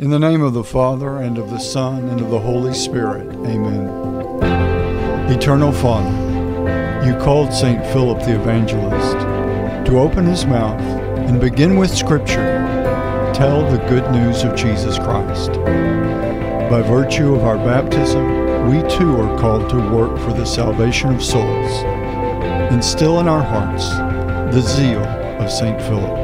In the name of the Father, and of the Son, and of the Holy Spirit. Amen. Eternal Father, you called St. Philip the Evangelist to open his mouth and begin with Scripture, tell the good news of Jesus Christ. By virtue of our baptism, we too are called to work for the salvation of souls. Instill in our hearts the zeal of St. Philip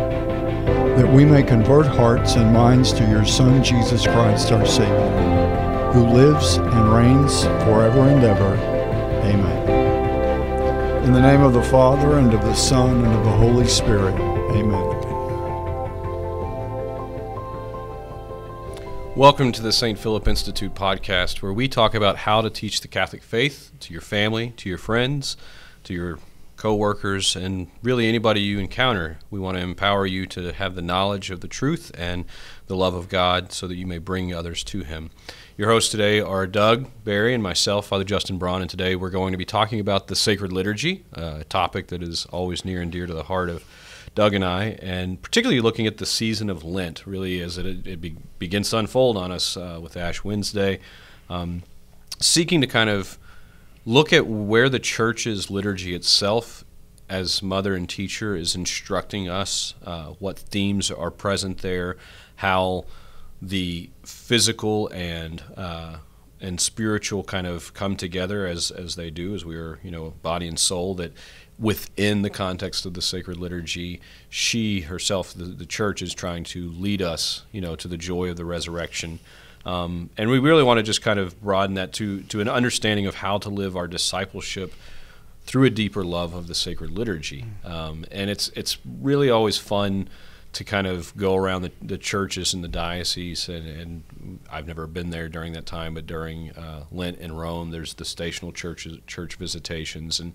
that we may convert hearts and minds to your Son, Jesus Christ, our Savior, who lives and reigns forever and ever. Amen. In the name of the Father, and of the Son, and of the Holy Spirit. Amen. Welcome to the St. Philip Institute podcast, where we talk about how to teach the Catholic faith to your family, to your friends, to your coworkers, and really anybody you encounter. We want to empower you to have the knowledge of the truth and the love of God so that you may bring others to Him. Your hosts today are Doug Barry and myself, Father Justin Braun, and today we're going to be talking about the sacred liturgy, uh, a topic that is always near and dear to the heart of Doug and I, and particularly looking at the season of Lent, really as it, it be, begins to unfold on us uh, with Ash Wednesday, um, seeking to kind of look at where the church's liturgy itself as mother and teacher is instructing us uh, what themes are present there, how the physical and uh, and spiritual kind of come together as as they do, as we are, you know, body and soul. That within the context of the sacred liturgy, she herself, the, the church, is trying to lead us, you know, to the joy of the resurrection. Um, and we really want to just kind of broaden that to, to an understanding of how to live our discipleship through a deeper love of the sacred liturgy. Um, and it's, it's really always fun to kind of go around the, the churches in the diocese. And, and, I've never been there during that time, but during uh, Lent in Rome, there's the stational churches, church visitations. And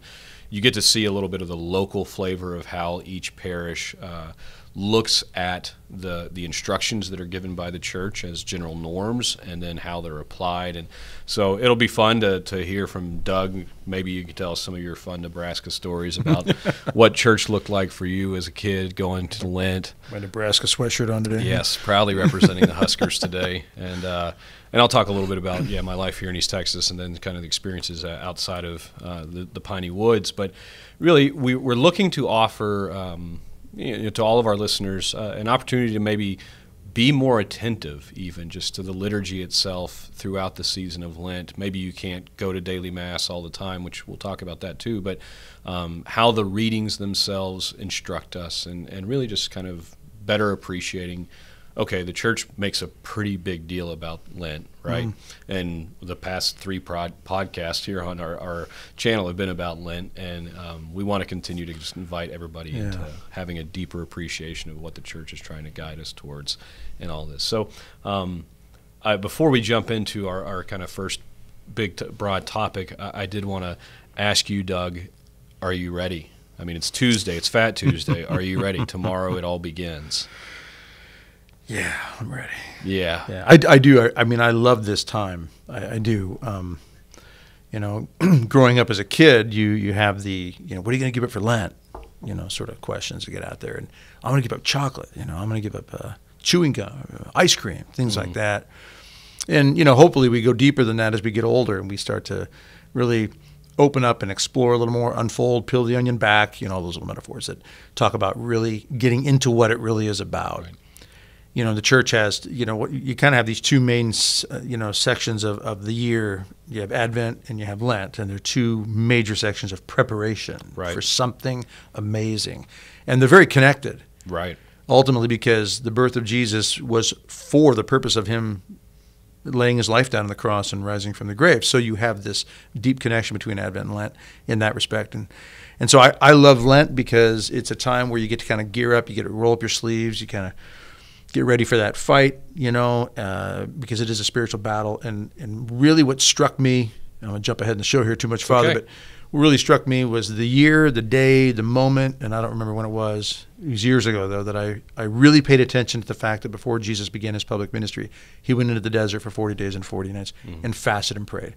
you get to see a little bit of the local flavor of how each parish uh, looks at the the instructions that are given by the church as general norms and then how they're applied. And so it'll be fun to, to hear from Doug. Maybe you can tell some of your fun Nebraska stories about what church looked like for you as a kid going to Lent. My Nebraska sweatshirt on today. Yes proudly representing the Huskers today. And uh, and I'll talk a little bit about yeah my life here in East Texas and then kind of the experiences uh, outside of uh, the, the piney woods. But really we, we're looking to offer um, you know, to all of our listeners uh, an opportunity to maybe be more attentive, even just to the liturgy itself throughout the season of Lent. Maybe you can't go to daily Mass all the time, which we'll talk about that too, but um, how the readings themselves instruct us and, and really just kind of better appreciating okay, the church makes a pretty big deal about Lent, right? Mm. And the past three prod, podcasts here on our, our, channel have been about Lent, and um, we want to continue to just invite everybody yeah. into having a deeper appreciation of what the church is trying to guide us towards in all this. So, um, I, before we jump into our, our kind of first big, t- broad topic, I, I did want to ask you, Doug, are you ready? I mean, it's Tuesday, it's Fat Tuesday. are you ready? Tomorrow it all begins. Yeah, I'm ready. Yeah, yeah. I, I do. I, I mean, I love this time. I, I do. Um, you know, growing up as a kid, you you have the you know, what are you going to give up for Lent? You know, sort of questions to get out there, and I'm going to give up chocolate. You know, I'm going to give up uh, chewing gum, ice cream, things mm like that. And you know, hopefully, we go deeper than that as we get older, and we start to really open up and explore a little more, unfold, peel the onion back. You know, all those little metaphors that talk about really getting into what it really is about. Right you know the church has you know you kind of have these two main uh, you know sections of, of the year. You have advent and you have lent and they're two major sections of preparation right. for something amazing. And they're very connected. Right. Ultimately because the birth of jesus was for the purpose of him laying his life down on the cross and rising from the grave. So you have this deep connection between advent and lent in that respect. And and so I, I love lent because it's a time where you get to kind of gear up you get to roll up your sleeves you kind of get ready for that fight, you know, uh, because it is a spiritual battle. And, and really what struck me, I'm going to jump ahead in the show here too much, Father, okay. but what really struck me was the year, the day, the moment, and I don't remember when it was. It was years ago, though, that I, I really paid attention to the fact that before Jesus began his public ministry, he went into the desert for 40 days and 40 nights mm-hmm. and fasted and prayed.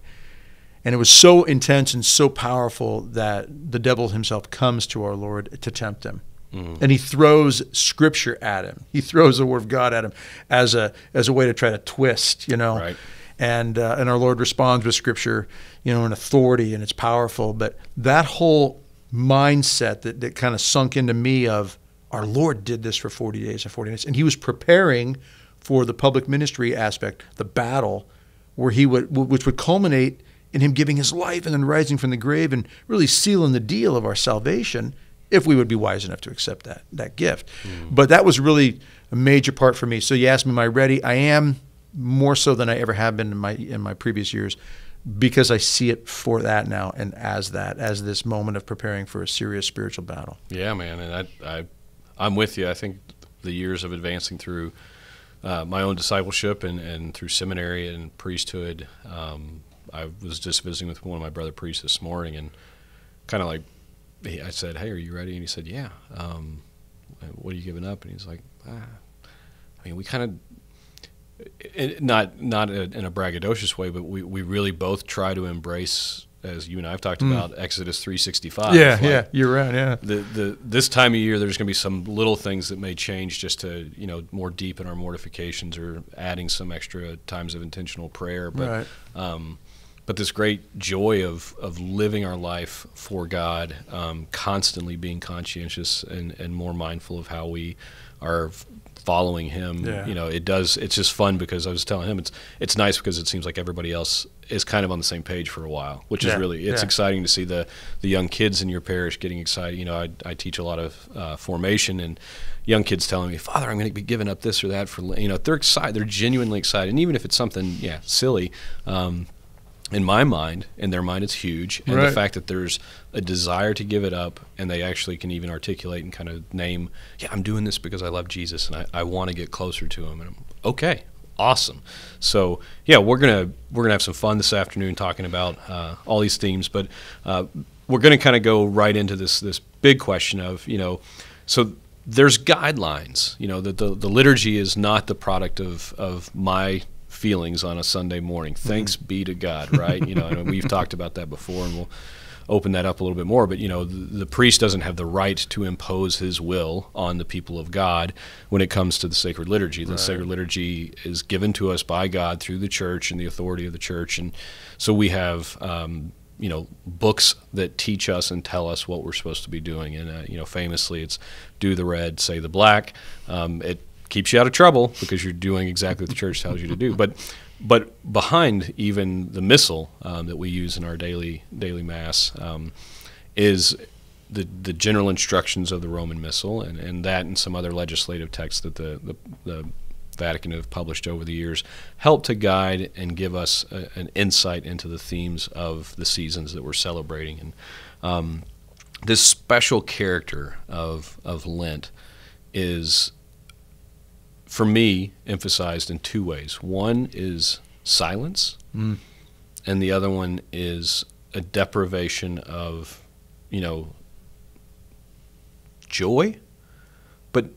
And it was so intense and so powerful that the devil himself comes to our Lord to tempt him Mm. And he throws scripture at him. He throws the word of God at him as a as a way to try to twist, you know. Right. And uh, and our Lord responds with scripture, you know, in authority and it's powerful. But that whole mindset that, that kind of sunk into me of our Lord did this for 40 days and 40 nights. And he was preparing for the public ministry aspect, the battle, where he would, which would culminate in him giving his life and then rising from the grave and really sealing the deal of our salvation if we would be wise enough to accept that that gift. Mm. But that was really a major part for me. So you asked me, am I ready? I am more so than I ever have been in my in my previous years because I see it for that now and as that as this moment of preparing for a serious spiritual battle. Yeah, man, and I, I I'm with you. I think the years of advancing through uh, my own discipleship and, and through seminary and priesthood. Um, I was just visiting with one of my brother priests this morning and kind of like he, I said, "Hey, are you ready?" And he said, "Yeah." Um, what are you giving up? And he's like, ah. "I mean, we kind of." Not not in a braggadocious way, but we, we really both try to embrace as you and I've talked mm. about Exodus 365. Yeah, like yeah, you're right. Yeah. The the this time of year, there's going to be some little things that may change just to you know more deep in our mortifications or adding some extra times of intentional prayer. But right. um, but this great joy of of living our life for God, um, constantly being conscientious and and more mindful of how we are following him. Yeah. You know, it does. It's just fun because I was telling him it's it's nice because it seems like everybody else is kind of on the same page for a while, which yeah. is really it's yeah. exciting to see the the young kids in your parish getting excited. You know, I, I teach a lot of uh, formation and young kids telling me, "Father, I'm going to be giving up this or that for you know." They're excited. They're genuinely excited, and even if it's something yeah silly. Um, in my mind, in their mind, it's huge. And right. the fact that there's a desire to give it up, and they actually can even articulate and kind of name, yeah, I'm doing this because I love Jesus and I, I want to get closer to Him. And I'm okay, awesome. So yeah, we're gonna we're gonna have some fun this afternoon talking about uh, all these themes, but uh, we're gonna kind of go right into this this big question of you know, so there's guidelines. You know, that the the liturgy is not the product of of my feelings on a Sunday morning. Mm-hmm. Thanks be to God, right? You know, and we've talked about that before, and we'll open that up a little bit more. But you know, the, the, priest doesn't have the right to impose his will on the people of God when it comes to the sacred liturgy. The right. sacred liturgy is given to us by God through the church and the authority of the church, and so we have. Um, you know books that teach us and tell us what we're supposed to be doing and uh, you know famously it's do the red say the black um, it keeps you out of trouble because you're doing exactly what the church tells you to do. But but behind even the missal um, that we use in our daily daily mass um, is the the general instructions of the Roman Missal, and, and that and some other legislative texts that the, the, the Vatican have published over the years help to guide and give us a, an insight into the themes of the seasons that we're celebrating. And um, this special character of of Lent is for me, emphasized in two ways. One is silence, mm. and the other one is a deprivation of, you know, joy, but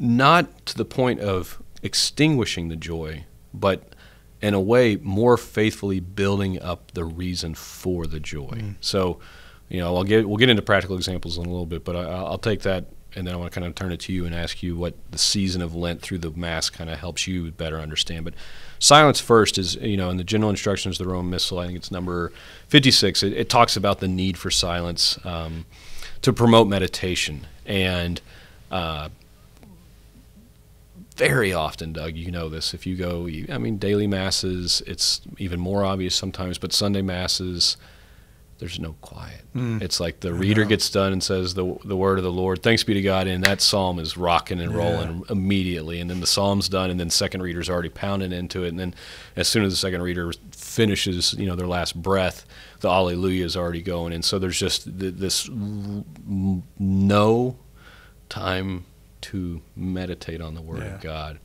not to the point of extinguishing the joy, but in a way more faithfully building up the reason for the joy. Mm. So, you know, I'll get we'll get into practical examples in a little bit, but I, will take that and then I want to kind of turn it to you and ask you what the season of Lent through the Mass kind of helps you better understand. But silence first is, you know, in the general instructions of the Roman Missal, I think it's number 56, it, it talks about the need for silence um, to promote meditation. And uh, very often, Doug, you know this, if you go, I mean, daily Masses, it's even more obvious sometimes, but Sunday Masses, there's no quiet. Mm. It's like the reader gets done and says the the word of the Lord, thanks be to God, and that psalm is rocking and rolling yeah. immediately. And then the psalm's done, and then second reader's already pounding into it, and then as soon as the second reader finishes, you know, their last breath, the Alleluia is already going. And so there's just this no time to meditate on the Word yeah. of God.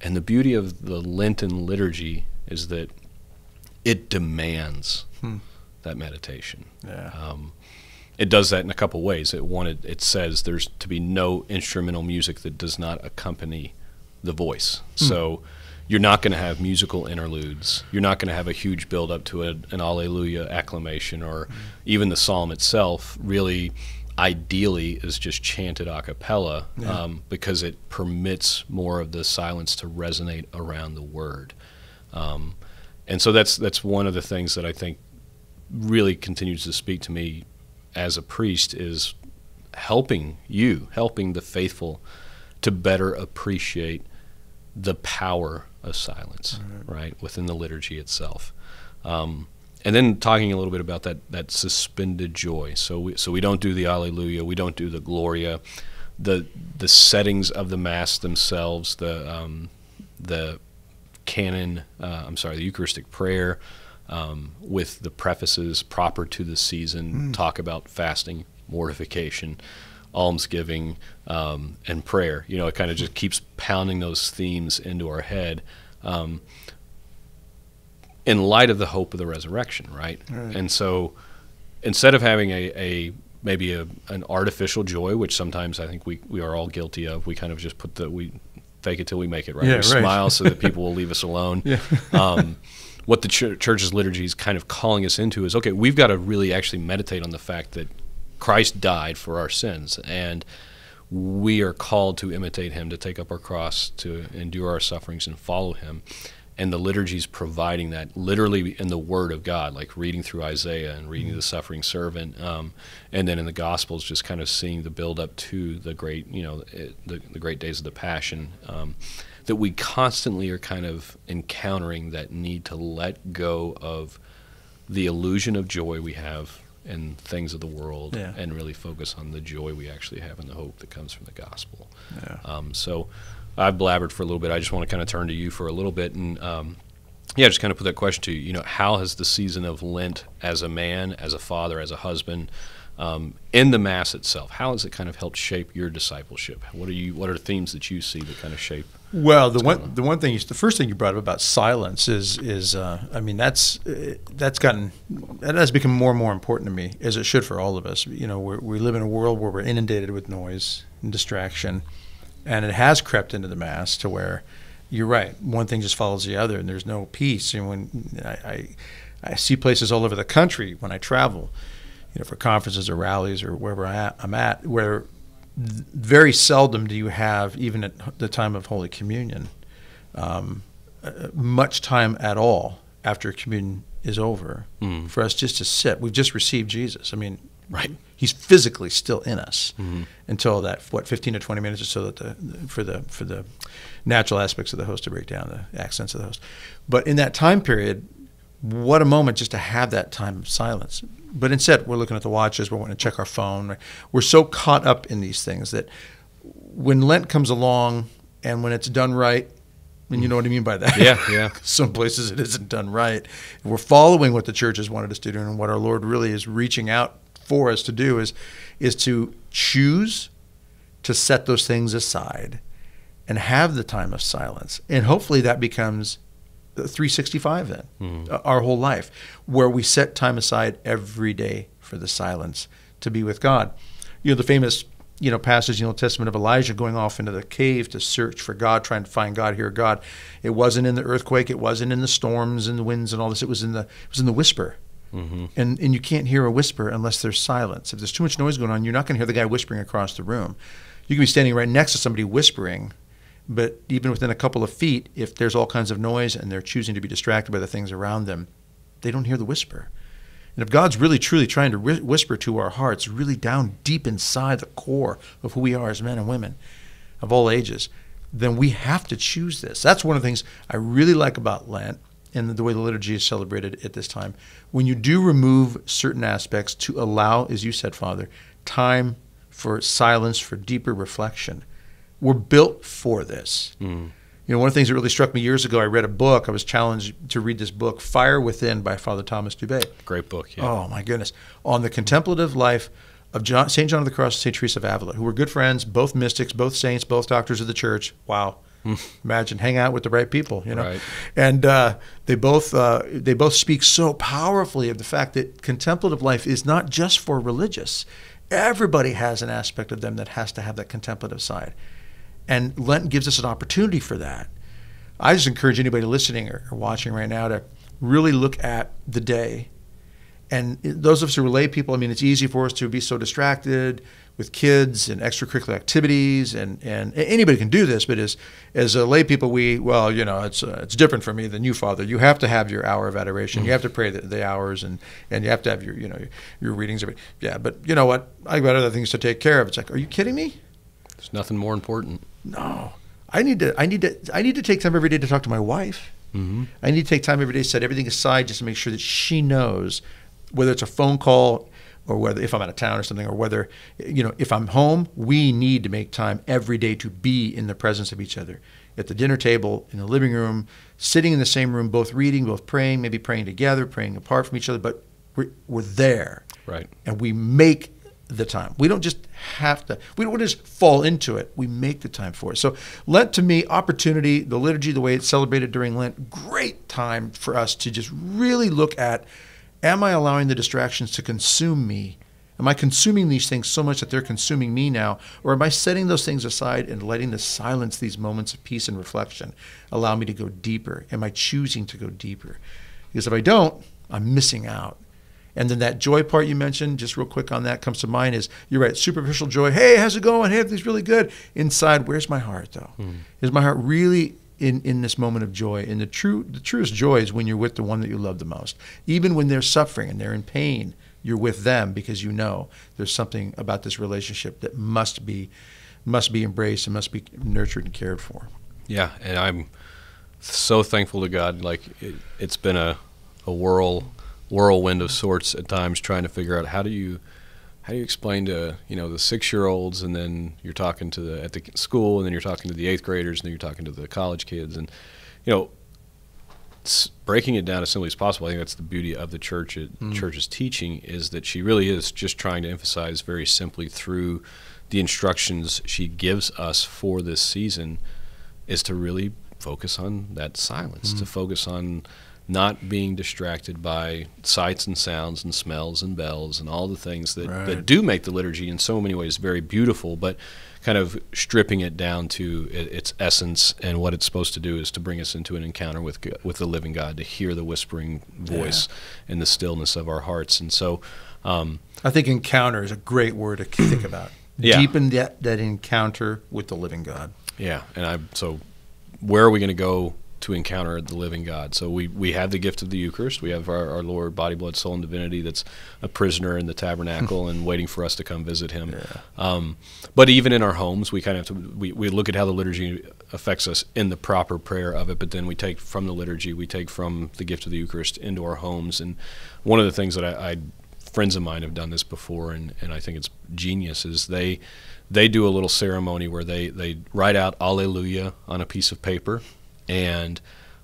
And the beauty of the Lenten liturgy is that it demands. Hmm that meditation. Yeah. Um, it does that in a couple ways. It one, it, it, says there's to be no instrumental music that does not accompany the voice. Hmm. So you're not going to have musical interludes. You're not going to have a huge build up to a, an Alleluia acclamation or hmm. even the psalm itself really ideally is just chanted a cappella Yeah. um, because it permits more of the silence to resonate around the word. Um, and so that's that's one of the things that I think really continues to speak to me as a priest is helping you, helping the faithful to better appreciate the power of silence, right, within the liturgy itself. Um, and then talking a little bit about that that suspended joy. So we so we don't do the Alleluia, we don't do the Gloria, the the settings of the mass themselves, the um, the canon. Uh, I'm sorry, the Eucharistic prayer. Um, with the prefaces proper to the season, talk about fasting, mortification, almsgiving, um, and prayer. You know, it kind of just keeps pounding those themes into our head. Um, in light of the hope of the resurrection, right? Right. And so instead of having a, a maybe a, an artificial joy, which sometimes I think we, we are all guilty of, we kind of just put the we fake it till we make it, right? Yeah, we right. smile so that people will leave us alone. Yeah. um, what the ch- church's liturgy is kind of calling us into is okay, we've got to really actually meditate on the fact that Christ died for our sins and we are called to imitate him, to take up our cross, to endure our sufferings and follow him. And the liturgy is providing that literally in the Word of God, like reading through Isaiah and reading the suffering servant, um, and then in the Gospels, just kind of seeing the build up to the great, you know, the, the great days of the Passion. Um, that we constantly are kind of encountering that need to let go of the illusion of joy we have in things of the world Yeah. and really focus on the joy we actually have and the hope that comes from the gospel. Yeah. Um, so I've blabbered for a little bit. I just want to kind of turn to you for a little bit and um, yeah, just kind of put that question to you. You know, how has the season of Lent as a man, as a father, as a husband, um, in the Mass itself, how has it kind of helped shape your discipleship? What are you? What are themes that you see that kind of shape? Well, the one the one thing you, the first thing you brought up about silence is is uh, I mean that's that's gotten that has become more and more important to me as it should for all of us. You know, we're, we live in a world where we're inundated with noise and distraction, and it has crept into the mass to where you're right. One thing just follows the other, and there's no peace. And when I, I I see places all over the country when I travel, you know, for conferences or rallies or wherever I at, I'm at, where very seldom do you have, even at the time of Holy Communion, um, uh, much time at all after communion is over Mm. for us just to sit. We've just received Jesus. I mean, Right. He's physically still in us Mhm. until that what 15 to 20 minutes or so that the for the for the natural aspects of the host to break down the accidents of the host. But in that time period, what a moment just to have that time of silence. But instead, we're looking at the watches. We're wanting to check our phone. We're so caught up in these things that when Lent comes along and when it's done right, and you know what I mean by that. Yeah, yeah. Some places it isn't done right. We're following what the church has wanted us to do, and what our Lord really is reaching out for us to do is is to choose to set those things aside and have the time of silence. And hopefully that becomes 365 then, Mhm. uh, our whole life, where we set time aside every day for the silence to be with God. You know, the famous, you know, passage in the Old Testament of Elijah going off into the cave to search for God, trying to find God, hear God. It wasn't in the earthquake, it wasn't in the storms and the winds and all this. It was in the it was in the whisper. Mm-hmm. And and you can't hear a whisper unless there's silence. If there's too much noise going on, you're not going to hear the guy whispering across the room. You can be standing right next to somebody whispering, but even within a couple of feet, if there's all kinds of noise and they're choosing to be distracted by the things around them, they don't hear the whisper. And if God's really truly trying to whi- whisper to our hearts, really down deep inside the core of who we are as men and women of all ages, then we have to choose this. That's one of the things I really like about Lent and the way the liturgy is celebrated at this time. When you do remove certain aspects to allow, as you said, Father, time for silence, for deeper reflection, we're built for this. Mm. You know, one of the things that really struck me years ago, I read a book. I was challenged to read this book, Fire Within by Father Thomas Dubay. Great book. Yeah. Oh my goodness! On the contemplative life of John, Saint John of the Cross and Saint Teresa of Avila, who were good friends, both mystics, both saints, both doctors of the Church. Wow! Imagine hang out with the right people, you know. Right. And uh, they both uh, they both speak so powerfully of the fact that contemplative life is not just for religious. Everybody has an aspect of them that has to have that contemplative side, and Lent gives us an opportunity for that. I just encourage anybody listening or, watching right now to really look at the day and those of us who are lay people, I mean, it's easy for us to be so distracted with kids and extracurricular activities, and, and anybody can do this. But as as a lay people, we well, you know, it's uh, it's different for me than you, Father. You have to have your hour of adoration. Mm-hmm. You have to pray the, the, hours, and and you have to have your you know your readings. Yeah, but you know what? I've got other things to take care of. It's like, are you kidding me? There's nothing more important. No, I need to I need to I need to take time every day to talk to my wife. Mm-hmm. I need to take time every day to set everything aside just to make sure that she knows whether it's a phone call or whether if I'm out of town or something, or whether you know if I'm home, we need to make time every day to be in the presence of each other at the dinner table, in the living room, sitting in the same room, both reading, both praying, maybe praying together, praying apart from each other, but we're, we're there, right? And we make the time. We don't just have to. We don't just fall into it. We make the time for it. So Lent to me, opportunity, the liturgy, the way it's celebrated during Lent, great time for us to just really look at Am I allowing the distractions to consume me? Am I consuming these things so much that they're consuming me now? Or am I setting those things aside and letting the silence, these moments of peace and reflection, allow me to go deeper? Am I choosing to go deeper? Because if I don't, I'm missing out. And then that joy part you mentioned, just real quick on that, comes to mind is you're right, superficial joy. Hey, how's it going? Hey, everything's really good. Inside, where's my heart though? Mm. Is my heart really in, in this moment of joy. And the true the truest joy is when you're with the one that you love the most. Even when they're suffering and they're in pain, you're with them because you know there's something about this relationship that must be must be embraced and must be nurtured and cared for. Yeah, and I'm so thankful to God. Like it, has been a a whirl whirlwind of sorts at times, trying to figure out how do you how do you explain to you know the six year olds and then you're talking to the at the school and then you're talking to the eighth graders and then you're talking to the college kids and you know breaking it down as simply as possible i think that's the beauty of the church mm. church's teaching is that she really is just trying to emphasize very simply through the instructions she gives us for this season is to really focus on that silence mm. to focus on not being distracted by sights and sounds and smells and bells and all the things that, right. that do make the liturgy in so many ways very beautiful, but kind of stripping it down to its essence and what it's supposed to do is to bring us into an encounter with with the living God, to hear the whispering voice yeah. in the stillness of our hearts. And so, um, I think encounter is a great word to think about. Yeah. Deepen that, that encounter with the living God. Yeah, and I so where are we going to go to encounter the living God. So we, we have the gift of the Eucharist. We have our, our Lord, body, blood, soul, and divinity that's a prisoner in the tabernacle and waiting for us to come visit him. Yeah. Um, but even in our homes, we kind of have to, we, we look at how the liturgy affects us in the proper prayer of it, but then we take from the liturgy, we take from the gift of the Eucharist into our homes. And one of the things that I, I friends of mine have done this before, and, and I think it's genius, is they they do a little ceremony where they, they write out Alleluia on a piece of paper and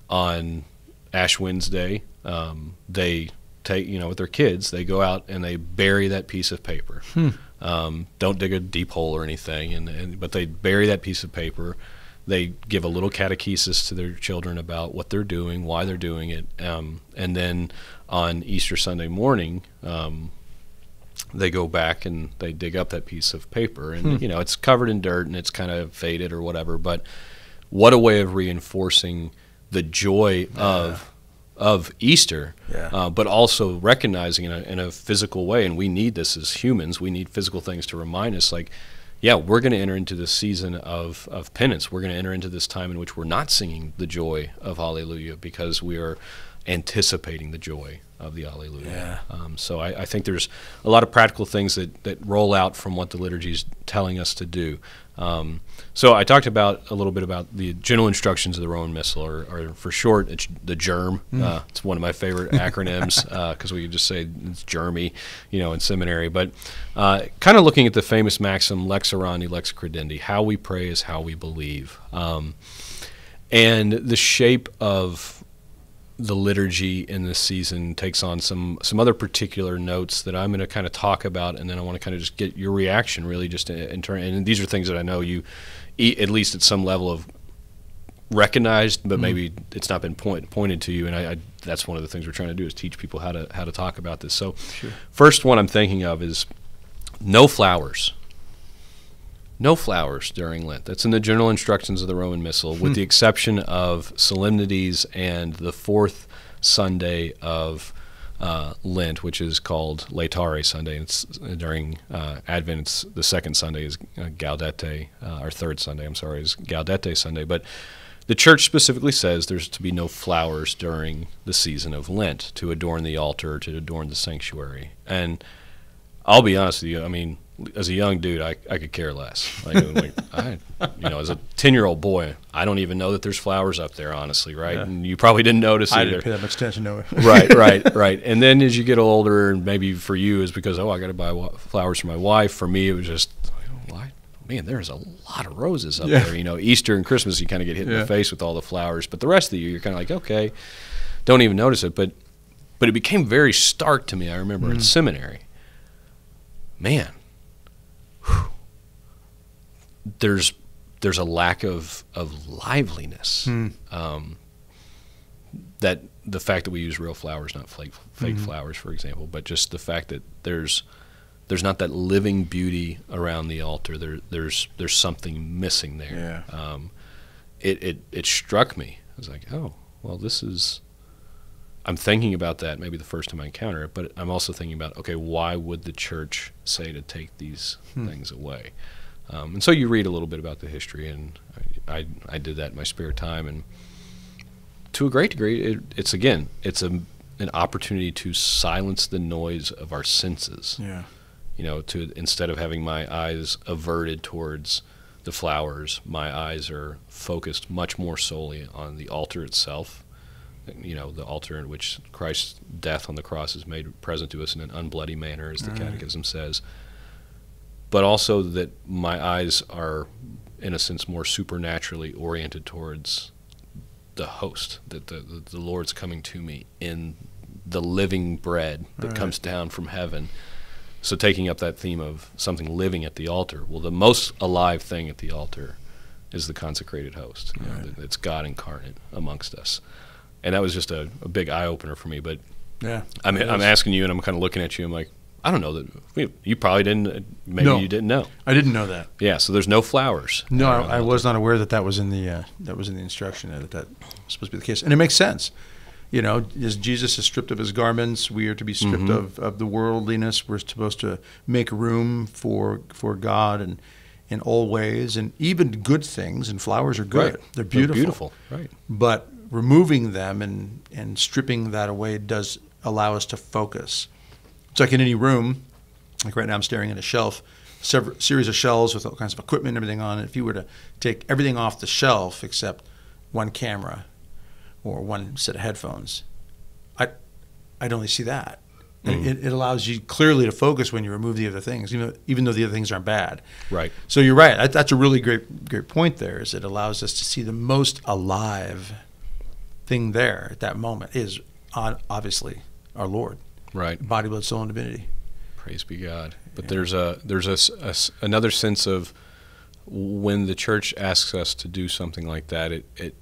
on Ash Wednesday, um, they take you know with their kids, they go out and they bury that piece of paper. Hmm. Um, don't dig a deep hole or anything, and, and but they bury that piece of paper. They give a little catechesis to their children about what they're doing, why they're doing it, um, and then on Easter Sunday morning, um, they go back and they dig up that piece of paper, and hmm. you know it's covered in dirt and it's kind of faded or whatever, but what a way of reinforcing the joy yeah. of of Easter, yeah. uh, but also recognizing in a, in a physical way, and we need this as humans. We need physical things to remind us, like, yeah, we're going to enter into this season of, of penance. We're going to enter into this time in which we're not singing the joy of Hallelujah because we are anticipating the joy of the Alleluia. Yeah. Um, so I, I, think there's a lot of practical things that, that roll out from what the liturgy is telling us to do. Um, so I talked about a little bit about the general instructions of the Roman Missal, or, or for short, it's the GIRM. Mm. Uh, it's one of my favorite acronyms because uh, we just say it's Germy, you know, in seminary. But uh, kind of looking at the famous maxim "Lex orandi, lex credendi," how we pray is how we believe, um, and the shape of the liturgy in this season takes on some some other particular notes that I'm going to kind of talk about, and then I want to kind of just get your reaction, really, just in turn. And these are things that I know you, at least at some level of recognized, but mm-hmm. maybe it's not been point, pointed to you. And I, I, that's one of the things we're trying to do is teach people how to how to talk about this. So, sure. first one I'm thinking of is no flowers no flowers during Lent. That's in the general instructions of the Roman Missal, with hmm. the exception of solemnities and the fourth Sunday of uh, Lent, which is called Laetare Sunday. It's during uh, Advent. It's the second Sunday is uh, Gaudete, uh, or third Sunday. I'm sorry, is Gaudete Sunday. But the church specifically says there's to be no flowers during the season of Lent to adorn the altar, to adorn the sanctuary. And I'll be honest with you. I mean, as a young dude, I, I could care less. Like, like I, you know, as a ten year old boy, I don't even know that there's flowers up there. Honestly, right? Yeah. And you probably didn't notice I either. didn't pay that much attention to it. right, right, right. And then as you get older, and maybe for you is because oh, I got to buy flowers for my wife. For me, it was just why. Man, there's a lot of roses up Yeah. there. You know, Easter and Christmas, you kind of get hit in the face with all the flowers. But the rest of the year, you're kind of like, okay, don't even notice it. But, but it became very stark to me. I remember in mm. seminary. Man, there's there's a lack of of liveliness. Hmm. Um, that the fact that we use real flowers, not fake fake Mm-hmm. flowers, for example, but just the fact that there's there's not that living beauty around the altar. There there's there's something missing there. Yeah. Um, it, it it struck me. I was like, oh, well, this is. I'm thinking about that maybe the first time I encounter it, but I'm also thinking about okay, why would the church say to take these Hmm. things away? Um, and so you read a little bit about the history, and I, I I did that in my spare time, and to a great degree, it, it's again, it's a an opportunity to silence the noise of our senses Yeah. you know to instead of having my eyes averted towards the flowers my eyes are focused much more solely on the altar itself you know the altar in which christ's death on the cross is made present to us in an unbloody manner as the Right. catechism says but also that my eyes are in a sense more supernaturally oriented towards the host that the, the, the lord's coming to me in the living bread that Right. comes down from heaven so taking up that theme of something living at the altar, well, the most alive thing at the altar is the consecrated host. You know, Right. it's God incarnate amongst us, and that was just a, a big eye opener for me. But Yeah. I'm I'm asking you, and I'm kind of looking at you. I'm like, I don't know that you- probably didn't. Maybe No. you didn't know. I didn't know that. Yeah. So there's no flowers. No, I, I was not aware that that was in the uh, that was in the instruction that that was supposed to be the case, and it makes sense. You know, as Jesus is stripped of his garments, we are to be stripped Mhm. of, of the worldliness. We're supposed to make room for for God and in all ways, and even good things. And flowers are good; Right. they're beautiful. beautiful. Right. But removing them and and stripping that away does allow us to focus. It's like in any room. Like right now, I'm staring at a shelf, several series of shelves with all kinds of equipment and everything on it. If you were to take everything off the shelf except one camera or one set of headphones, I I'd only see that. Mm. It, it allows you clearly to focus when you remove the other things, even though, even though the other things aren't bad. Right. So you're right. That, that's a really great great point. There is it allows us to see the most alive thing there at that moment is on, obviously our Lord, Right. body, blood, soul, and divinity. Praise be God. But Yeah. there's a there's a another sense of when the church asks us to do something like that, it it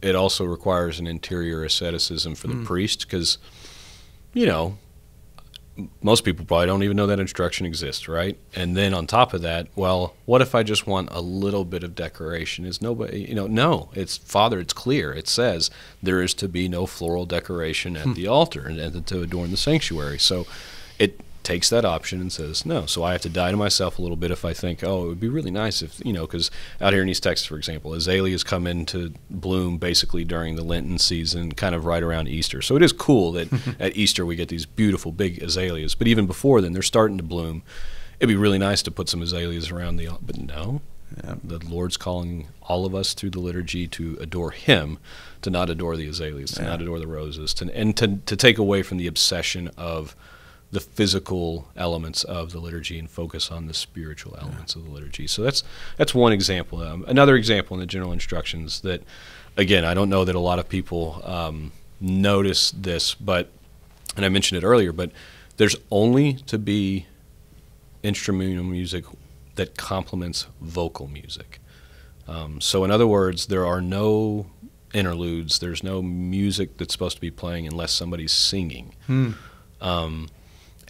it also requires an interior asceticism for the Mm. priest because you know most people probably don't even know that instruction exists, right? And then on top of that, well, what if I just want a little bit of decoration? Is nobody, you know, no, it's Father, it's clear. It says there is to be no floral decoration at hmm. the altar and, and to adorn the sanctuary. So it takes that option and says no. So I have to die to myself a little bit if I think, oh, it would be really nice if, you know, because out here in East Texas, for example, azaleas come into bloom basically during the Lenten season, kind of right around Easter. So it is cool that at Easter we get these beautiful big azaleas. But even before then, they're starting to bloom. It'd be really nice to put some azaleas around the, but no. Yeah. The Lord's calling all of us through the liturgy to adore Him, to not adore the azaleas, to Yeah. not adore the roses, to, and to, to take away from the obsession of the physical elements of the liturgy and focus on the spiritual elements of the liturgy. So that's that's one example. Um, another example in the general instructions that, again, I don't know that a lot of people um, notice this, but and I mentioned it earlier, but there's only to be instrumental music that complements vocal music. Um, so, in other words, there are no interludes. There's no music that's supposed to be playing unless somebody's singing. Hmm. Um,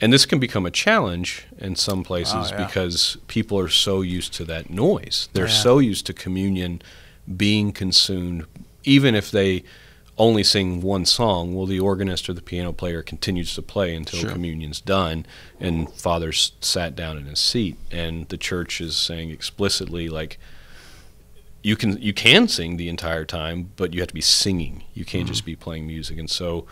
and this can become a challenge in some places Oh, yeah. because people are so used to that noise. They're Yeah. so used to communion being consumed, even if they only sing one song, well, the organist or the piano player continues to play until Sure. communion's done, and Father's sat down in his seat, and the church is saying explicitly, like, you can you can sing the entire time, but you have to be singing. You can't just mm-hmm. be playing music, and so.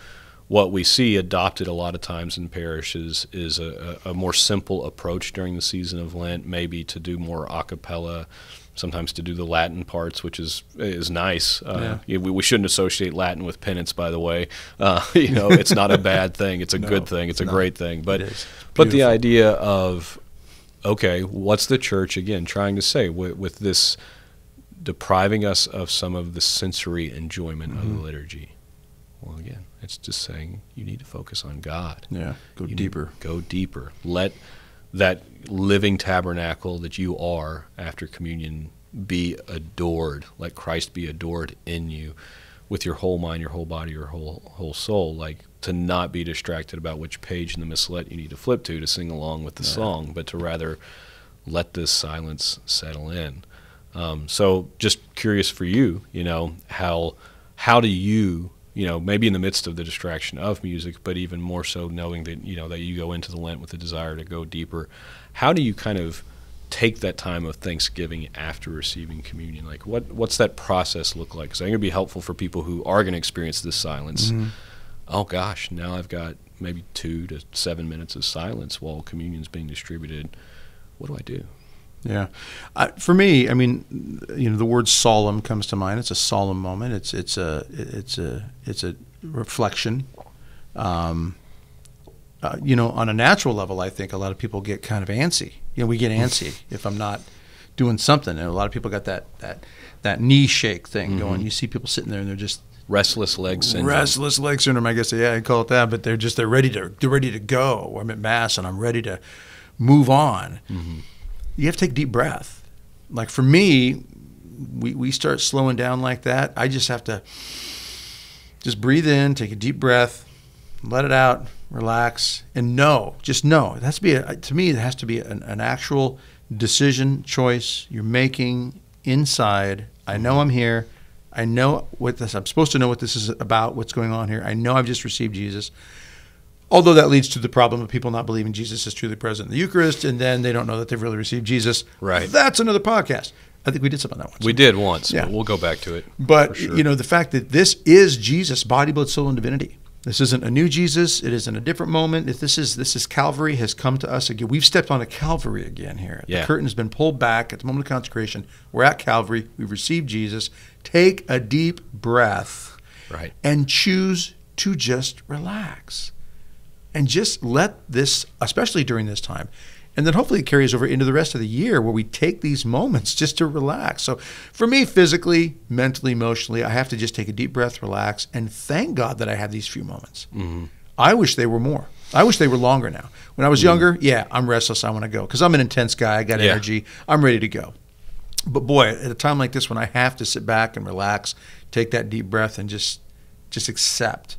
What we see adopted a lot of times in parishes is a, a, more simple approach during the season of Lent, maybe to do more a cappella, sometimes to do the Latin parts, which is is nice. Uh, yeah, we, we shouldn't associate Latin with penance, by the way. Uh, you know, it's not a bad thing; it's a No, good thing. It's a great thing. But but the idea of okay, what's the church again trying to say with, with this depriving us of some of the sensory enjoyment of Mm-hmm. the liturgy? Well, again, it's just saying you need to focus on God. Yeah, go You deeper. Go deeper. Let that living tabernacle that you are after communion be adored, let Christ be adored in you with your whole mind, your whole body, your whole whole soul. Like to not be distracted about which page in the missalette you need to flip to to sing along with the song, but to rather let this silence settle in. Um, so, just curious for you, you know, how how do you, you know, maybe in the midst of the distraction of music, but even more so knowing that you know that you go into the Lent with the desire to go deeper, how do you kind of take that time of Thanksgiving after receiving communion? Like, what what's that process look like? Because I think it'd be helpful for people who are going to experience this silence. Mm-hmm. Oh gosh, now I've got maybe two to seven minutes of silence while communion's being distributed. What do I do? Yeah, I, for me, I mean, you know, the word solemn comes to mind. It's a solemn moment. It's it's a it's a it's a reflection. Um, uh, you know, on a natural level, I think a lot of people get kind of antsy. You know, we get antsy if I'm not doing something, and a lot of people got that that that knee shake thing going. You see people sitting there and they're just Restless leg syndrome. restless leg syndrome. I guess yeah, I call it that. But they're just they're ready to they're ready to go. I'm at mass and I'm ready to move on. You have to take deep breath. Like for me, we we start slowing down like that. I just have to just breathe in, take a deep breath, let it out, relax, and know. Just know. It has to be a, to me. It has to be an, an actual decision choice you're making inside. I know I'm here. I know what this. I'm supposed to know what this is about. What's going on here? I know I've just received Jesus. Although that leads to the problem of people not believing Jesus is truly present in the Eucharist, and then they don't know that they've really received Jesus. Right. That's another podcast. I think we did something on that once. We did once, Yeah. but we'll go back to it. But sure. you know, the fact that this is Jesus, body, blood, soul, and divinity. This isn't a new Jesus. It is in a different moment. If this is this is Calvary has come to us again. We've stepped on a Calvary again here. Yeah. The curtain has been pulled back at the moment of consecration. We're at Calvary. We've received Jesus. Take a deep breath right. and choose to just relax. And just let this, especially during this time, and then hopefully it carries over into the rest of the year where we take these moments just to relax. So for me, physically, mentally, emotionally, I have to just take a deep breath, relax, and thank God that I have these few moments. Mm-hmm. I wish they were more. I wish they were longer now. When I was mm-hmm. younger, yeah, I'm restless. I want to go because I'm an intense guy. I got Yeah. energy. I'm ready to go. But boy, at a time like this when I have to sit back and relax, take that deep breath and just just accept.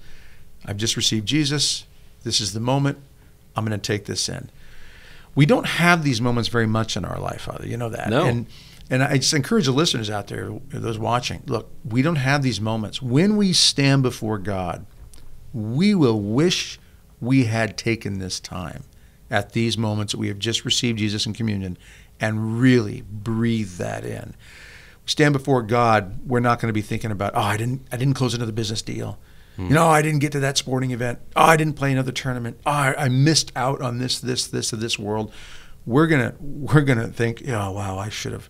I've just received Jesus. This is the moment. I'm going to take this in. We don't have these moments very much in our life, Father. You know that. No. And and I just encourage the listeners out there, those watching, look, we don't have these moments. When we stand before God, we will wish we had taken this time at these moments that we have just received Jesus in communion and really breathe that in. We stand before God, we're not going to be thinking about, oh, I didn't I didn't close another business deal. You know, I didn't get to that sporting event. Oh, I didn't play another tournament. Oh, I, I missed out on this, this, this, of this world. We're gonna we're gonna think, oh wow, I should have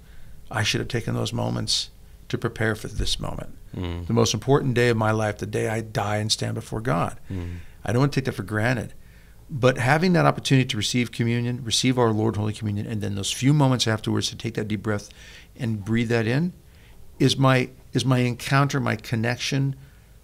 I should have taken those moments to prepare for this moment. Mm. The most important day of my life, the day I die and stand before God. Mm. I don't want to take that for granted. But having that opportunity to receive communion, receive our Lord Holy Communion, and then those few moments afterwards to take that deep breath and breathe that in, is my is my encounter, my connection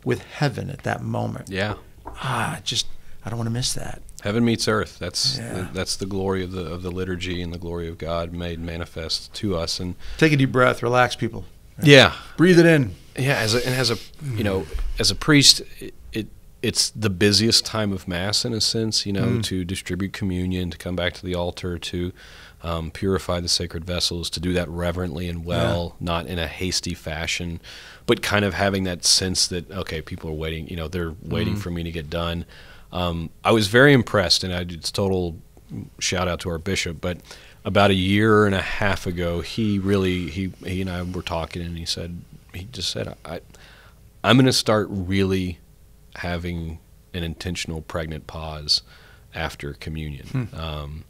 with heaven at that moment. Yeah. Ah, just I don't want to miss that. Heaven meets earth. That's Yeah. that's the glory of the of the liturgy and the glory of God made manifest to us. And Take a deep breath, relax, people. yeah, Breathe it in. yeah. As a, and as a you know, as a priest, it, it it's the busiest time of mass in a sense, you know, to distribute communion, to come back to the altar, to um, purify the sacred vessels, to do that reverently and well, not in a hasty fashion, but kind of having that sense that okay, people are waiting, you know, they're waiting for me to get done. Um, I was very impressed, and I it's total shout out to our bishop, but about a year and a half ago, he really he he and I were talking, and he said he just said I I'm going to start really having an intentional pregnant pause after communion. Um,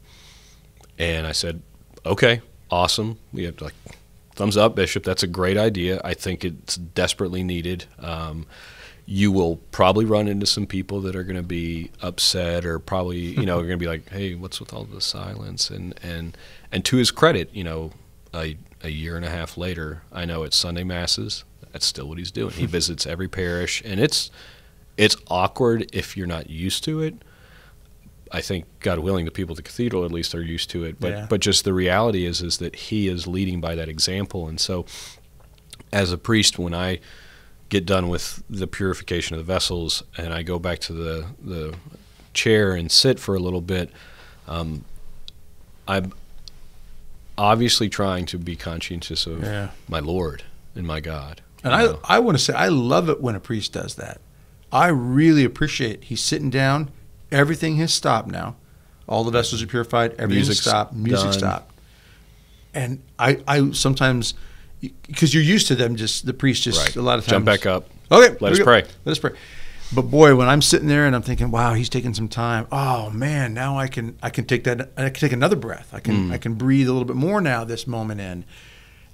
and I said, okay, awesome. We have like thumbs up, Bishop. That's a great idea. I think it's desperately needed. Um, you will probably run into some people that are going to be upset or probably you know are going to be like hey what's with all the silence and and and to his credit you know a, a year and a half later i know at sunday masses that's still what he's doing he visits every parish and it's it's awkward if you're not used to it i think god willing the people at the cathedral at least are used to it but Yeah. but just the reality is is that he is leading by that example and so as a priest when i get done with the purification of the vessels and I go back to the, the chair and sit for a little bit, um, I'm obviously trying to be conscientious of Yeah. my Lord and my God. And I, know. I want to say, I love it when a priest does that. I really appreciate he's sitting down. Everything has stopped now. All the vessels are purified. Everything's Music's stopped. Music done. stopped. And I, I sometimes, because you're used to them, just the priest just right. a lot of times Jump back up. Okay, let us go. pray. Let us pray. But boy, when I'm sitting there and I'm thinking, "Wow, he's taking some time." Oh man, now I can I can take that I can take another breath. I can mm. I can breathe a little bit more now. This moment in,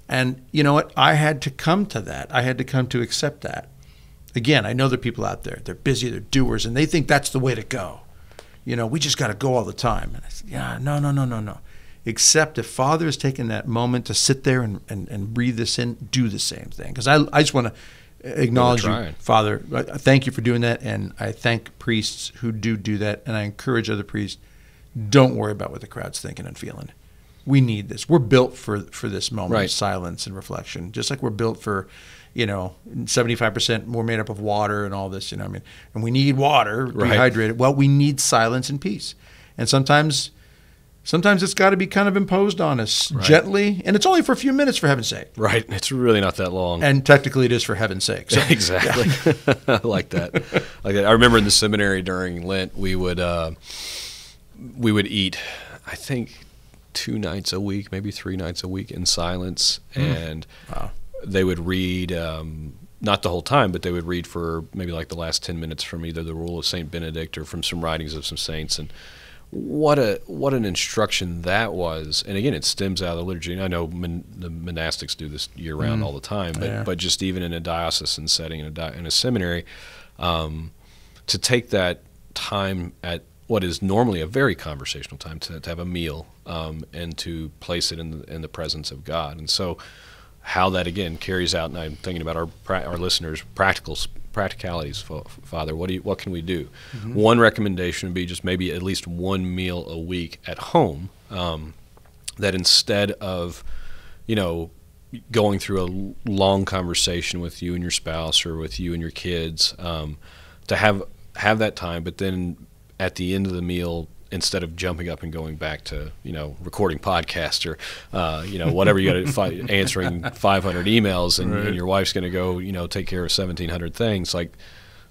and you know what? I had to come to that. I had to come to accept that. Again, I know there are people out there. They're busy. They're doers, and they think that's the way to go. You know, we just got to go all the time. And I said, "Yeah, no, no, no, no, no." Except if Father has taken that moment to sit there and, and, and breathe this in, do the same thing. Because I, I just want to acknowledge you. Father. Thank you for doing that, and I thank priests who do do that, and I encourage other priests. Don't worry about what the crowd's thinking and feeling. We need this. We're built for for this moment Right. of silence and reflection, just like we're built for, you know, seventy five percent more made up of water and all this. You know, what I mean, and we need water, Right. hydrated. Well, we need silence and peace, and sometimes. Sometimes it's got to be kind of imposed on us Right. gently, and it's only for a few minutes, for heaven's sake. Right. It's really not that long. And technically, it is for heaven's sake. So, exactly. I like that. Like that. I remember in the seminary during Lent, we would uh, we would eat, I think, two nights a week, maybe three nights a week in silence, and Wow. They would read. Um, not the whole time, but they would read for maybe like the last ten minutes from either the Rule of Saint Benedict or from some writings of some saints, and what a what an instruction that was. And again, it stems out of the liturgy. And I know mon, the monastics do this year round all the time, but Yeah. but just even in a diocesan setting in a di- in a seminary, um, to take that time at what is normally a very conversational time to, to have a meal um, and to place it in the, in the presence of God. And so, how that again carries out, and I'm thinking about our our listeners' practical practicalities. Father, what do you, what can we do? One recommendation would be just maybe at least one meal a week at home. Um, that instead of, you know, going through a long conversation with you and your spouse or with you and your kids, um, to have have that time, but then at the end of the meal, instead of jumping up and going back to you know recording podcast or uh, you know whatever you got fi- answering 500 emails and, Right. and your wife's going to go you know take care of 1700 things like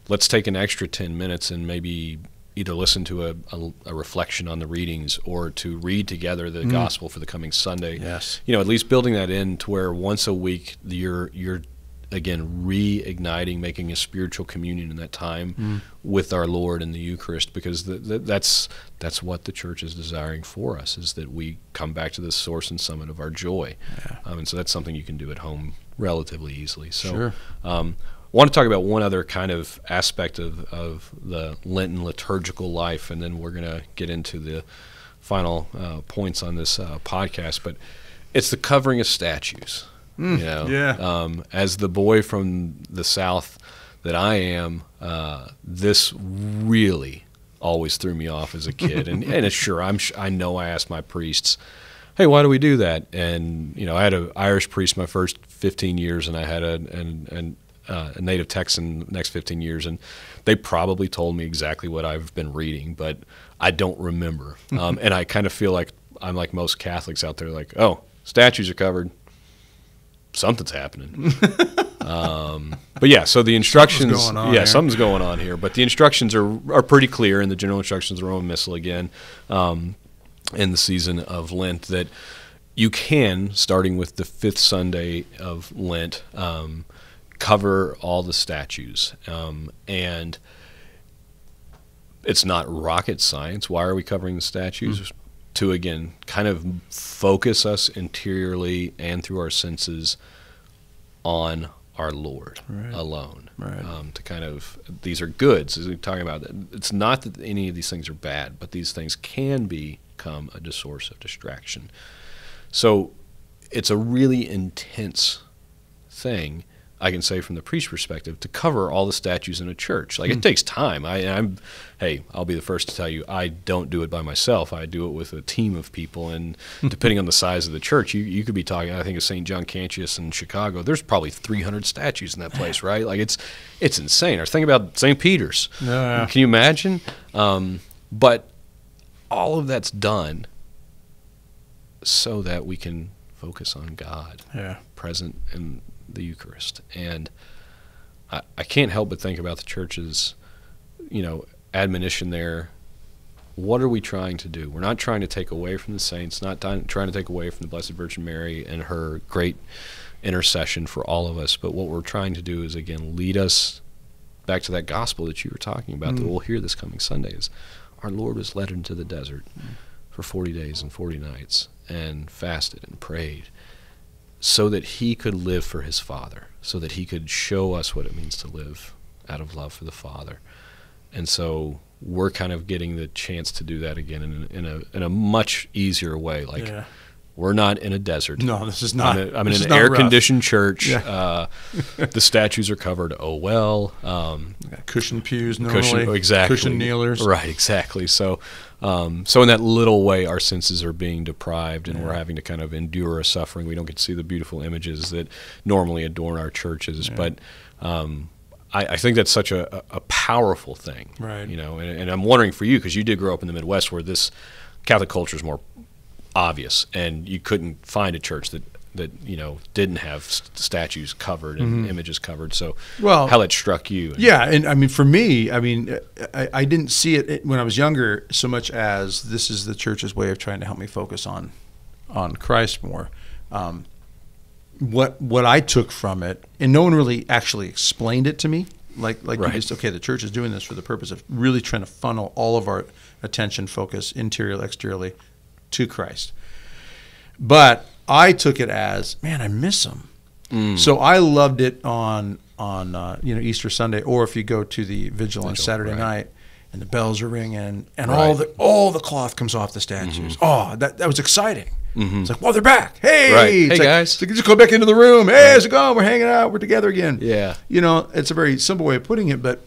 let's take an extra 10 minutes and maybe either listen to a, a, a reflection on the readings or to read together the gospel for the coming sunday Yes. you know at least building that in to where once a week you're you're again reigniting making a spiritual communion in that time with our lord in the eucharist because the, the, that's that's what the church is desiring for us is that we come back to the source and summit of our joy um, and so that's something you can do at home relatively easily so Sure. um, I want to talk about one other kind of aspect of, of the Lenten liturgical life, and then we're going to get into the final uh, points on this uh, podcast. But it's the covering of statues. You know, yeah. Um, as the boy from the South that I am, uh, this really always threw me off as a kid. and and it's sure I'm sh- I know I asked my priests hey, why do we do that? And you know, I had an Irish priest my first 15 years, and I had a, an, an, uh, a native Texan next 15 years, and they probably told me exactly what I've been reading, but I don't remember. Um, and I kind of feel like I'm like most Catholics out there, like, oh, statues are covered, something's happening. um, but yeah, so the instructions, going on yeah, here. something's going on here. But the instructions are are pretty clear in the general instructions of the Roman Missal again, um, in the season of Lent that you can, starting with the fifth Sunday of Lent, um, cover all the statues, um, and it's not rocket science. Why are we covering the statues? To again, kind of focus us interiorly and through our senses on our Lord Right. alone. Right. Um, to kind of these are goods. As we're talking about, it's not that any of these things are bad, but these things can become a source of distraction. So it's a really intense thing. I can say from the priest perspective to cover all the statues in a church. Like it takes time. I, I'm, hey, I'll be the first to tell you, I don't do it by myself. I do it with a team of people, and depending on the size of the church, you you could be talking. I think of St. John Cantius in Chicago. There's probably 300 statues in that place, right? Like it's it's insane. Or think about St. Peter's. Yeah. Can you imagine? Um, but all of that's done so that we can focus on God Yeah. present in the Eucharist. And I, I can't help but think about the church's, you know, admonition there. What are we trying to do? We're not trying to take away from the saints, not trying trying to take away from the Blessed Virgin Mary and her great intercession for all of us. But what we're trying to do is, again, lead us back to that gospel that you were talking about that Mm. we'll hear this coming Sunday is our Lord was led into the desert for 40 days and 40 nights and fasted and prayed so that he could live for his father, so that he could show us what it means to live out of love for the father. And so we're kind of getting the chance to do that again in a, in a, in a much easier way. Like yeah. we're not in a desert. No, this is not. I'm, in- I'm in an air rough. conditioned church. Yeah. Uh, the statues are covered. Oh well. Um, Cushion pews normally. cushion exactly Cushion kneelers. right exactly so um, so in that little way our senses are being deprived and we're having to kind of endure a suffering we don't get to see the beautiful images that normally adorn our churches Yeah. but um, I, I think that's such a, a- a powerful thing Right. you know and, and i'm wondering for you because you did grow up in the midwest where this catholic culture is more obvious and you couldn't find a church that that you know didn't have st- statues covered and images covered so Mm-hmm. Well, how it struck you Yeah, and I mean, for me, I mean, I, I didn't see it when I was younger so much as this is the church's way of trying to help me focus on, on Christ more. Um, what what I took from it, and no one really actually explained it to me. Like like Right. just okay, the church is doing this for the purpose of really trying to funnel all of our attention, focus, interior, exteriorly, to Christ. But I took it as, man, I miss them. Mm. So I loved it on on uh, you know Easter Sunday, or if you go to the vigil on Saturday right. night, and the bells are ringing, and all Right. the all the cloth comes off the statues. Oh, that that was exciting. Mhm. It's like, well, they're back. Hey, Right. Hey, like- guys. like, just go back into the room. Hey, how's it going? We're hanging out. We're together again. Yeah. You know, it's a very simple way of putting it, but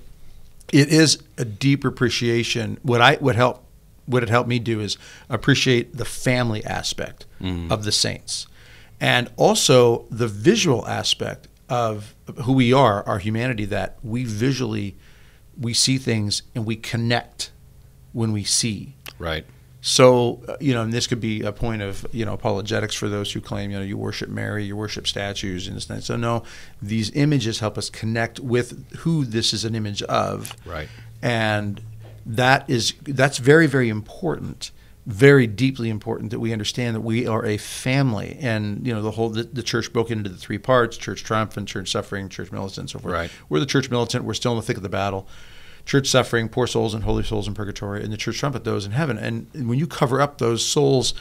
it is a deeper appreciation. What I would help, what it helped me do is appreciate the family aspect of the saints, and also the visual aspect of who we are, our humanity. That we visually, we see things and we connect when we see. right So, uh, you know, and this could be a point of, you know, apologetics for those who claim, you know, you worship Mary, you worship statues and this and. So, no, these images help us connect with who this is an image of. right And that is, that's very, very important, very deeply important that we understand that we are a family. And, you know, the whole, the, the church broke into the three parts church triumphant, church suffering, church militant, and so forth. Right. We're the church militant, we're still in the thick of the battle church suffering, poor souls and holy souls in purgatory, and the church triumphant those in heaven. And when you cover up those souls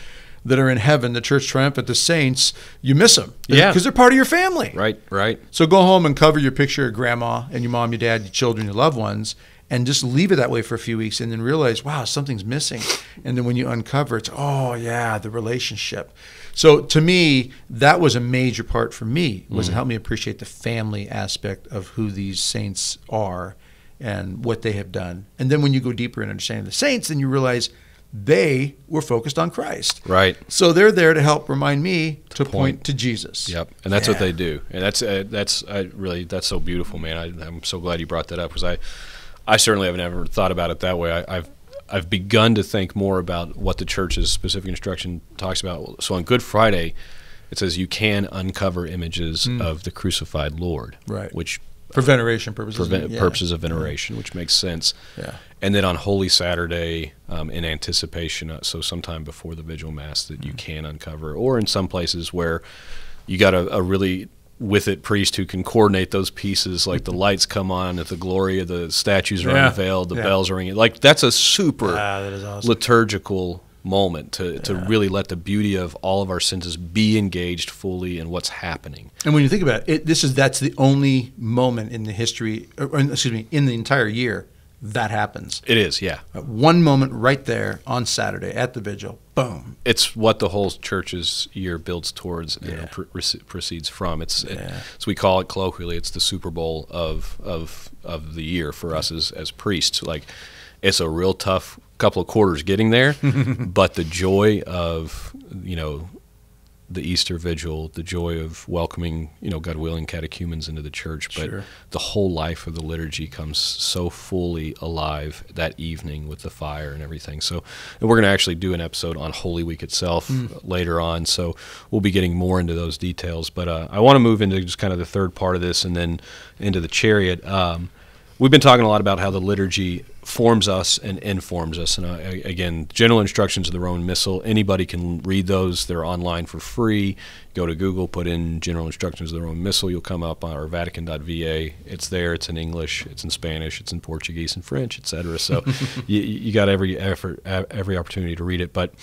that are in heaven, the church triumphant, the saints, you miss them. Yeah. Because they're part of your family. right right So go home and cover your picture of grandma and your mom, your dad, your children, your loved ones, and just leave it that way for a few weeks and then realize, wow, something's missing. And then when you uncover it, it's, oh, yeah, the relationship. So to me, that was a major part for me, was it helped me appreciate the family aspect of who these saints are and what they have done. And then when you go deeper in understanding the saints, then you realize they were focused on Christ. Right. So they're there to help remind me to, point. point. to Jesus. Yep, and that's what they do, and that's uh, that's uh, really that's so beautiful, man. I, I'm so glad you brought that up because I, I certainly have never thought about it that way. I, I've I've begun to think more about what the church's specific instruction talks about. So on Good Friday, it says you can uncover images of the crucified Lord, Mm. Right. Which For veneration purposes. prevent, yeah. purposes of veneration, which makes sense. Yeah. And then on Holy Saturday, um, in anticipation, uh, so sometime before the Vigil Mass, that Mm. you can uncover, or in some places where you got a, a really with it priest who can coordinate those pieces, like the lights come on, if the glory of the statues are Yeah. unveiled, the Yeah. bells are ringing. Like that's a super Ah, that awesome. liturgical moment to, to really let the beauty of all of our senses be engaged fully in what's happening. And when you think about it, it, this is that's the only moment in the history, or, or, excuse me, in the entire year that happens. It is, yeah. Uh, One moment right there on Saturday at the vigil. Boom. it's what the whole church's year builds towards and Yeah. pr- proceeds from. It's it, so we call it colloquially. It's the Super Bowl of of of the year for us as as priests. Like it's a real tough couple of quarters getting there, but the joy of you know the Easter Vigil, the joy of welcoming you know God willing catechumens into the church, but Sure. the whole life of the liturgy comes so fully alive that evening with the fire and everything. So, and we're going to actually do an episode on Holy Week itself later on. So, we'll be getting more into those details. But uh, I want to move into just kind of the third part of this and then into the chariot. Um, we've been talking a lot about how the liturgy forms us and informs us. And uh, again, general instructions of the Roman Missal. Anybody can read those. They're online for free. Go to Google, put in general instructions of the Roman Missal. You'll come up on our Vatican.va. It's there. It's in English. It's in Spanish. It's in Portuguese and French, etc. So you, you got every effort, every opportunity to read it. But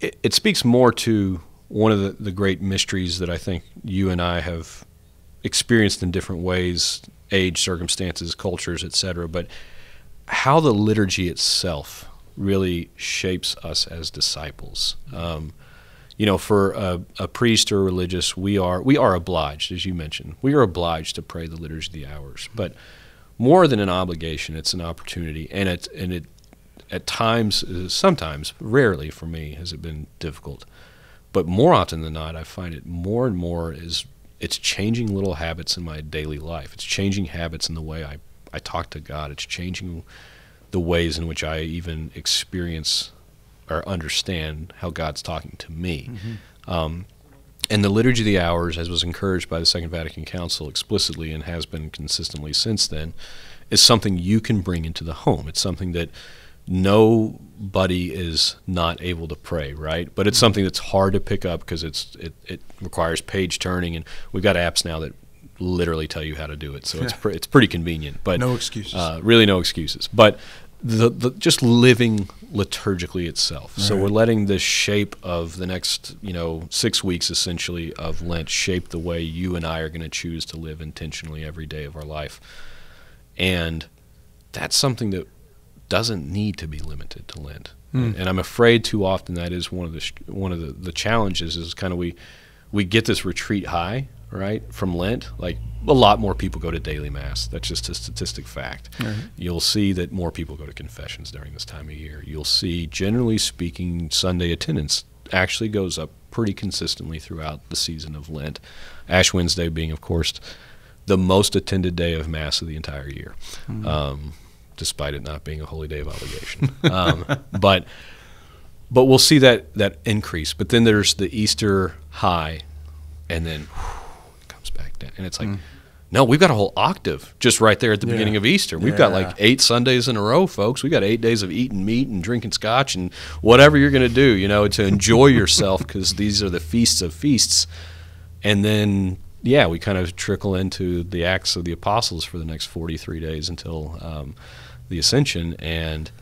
it, it speaks more to one of the, the great mysteries that I think you and I have experienced in different ways, age, circumstances, cultures, etc. But how the liturgy itself really shapes us as disciples. Um, you know, for a, a priest or a religious, we are we are obliged, as you mentioned, we are obliged to pray the liturgy of the hours. But more than an obligation, it's an opportunity, and it and it at times, uh, sometimes, rarely for me, has it been difficult. But more often than not, I find it more and more is it's changing little habits in my daily life. It's changing habits in the way I, I talk to God. It's changing the ways in which I even experience or understand how God's talking to me. Um, and the Liturgy of the Hours, as was encouraged by the Second Vatican Council explicitly and has been consistently since then, is something you can bring into the home. It's something that nobody is not able to pray, right? But it's something that's hard to pick up because it's it, it requires page turning, and we've got apps now that literally tell you how to do it. So it's pre- it's pretty convenient. But No excuses. Uh, really, no excuses. But the, the just living liturgically itself. So Right. we're letting the shape of the next, you know, six weeks essentially of Lent shape the way you and I are going to choose to live intentionally every day of our life. And that's something that doesn't need to be limited to Lent. And I'm afraid too often that is one of the sh- one of the, the challenges is kind of we we get this retreat high right from Lent. Like a lot more people go to daily mass. That's just a statistic fact. You'll see that more people go to confessions during this time of year. You'll see, generally speaking, Sunday attendance actually goes up pretty consistently throughout the season of Lent. Ash Wednesday being, of course, the most attended day of mass of the entire year. Um, despite it not being a holy day of obligation. um, but but we'll see that that increase. But then there's the Easter high, and then whew, it comes back down, and it's like. No, we've got a whole octave just right there at the Yeah. beginning of Easter. We've got like eight Sundays in a row, folks. We've got eight days of eating meat and drinking scotch and whatever you're going to do, you know, to enjoy yourself because these are the feasts of feasts. And then, yeah, we kind of trickle into the Acts of the Apostles for the next 43 days until um, the Ascension, and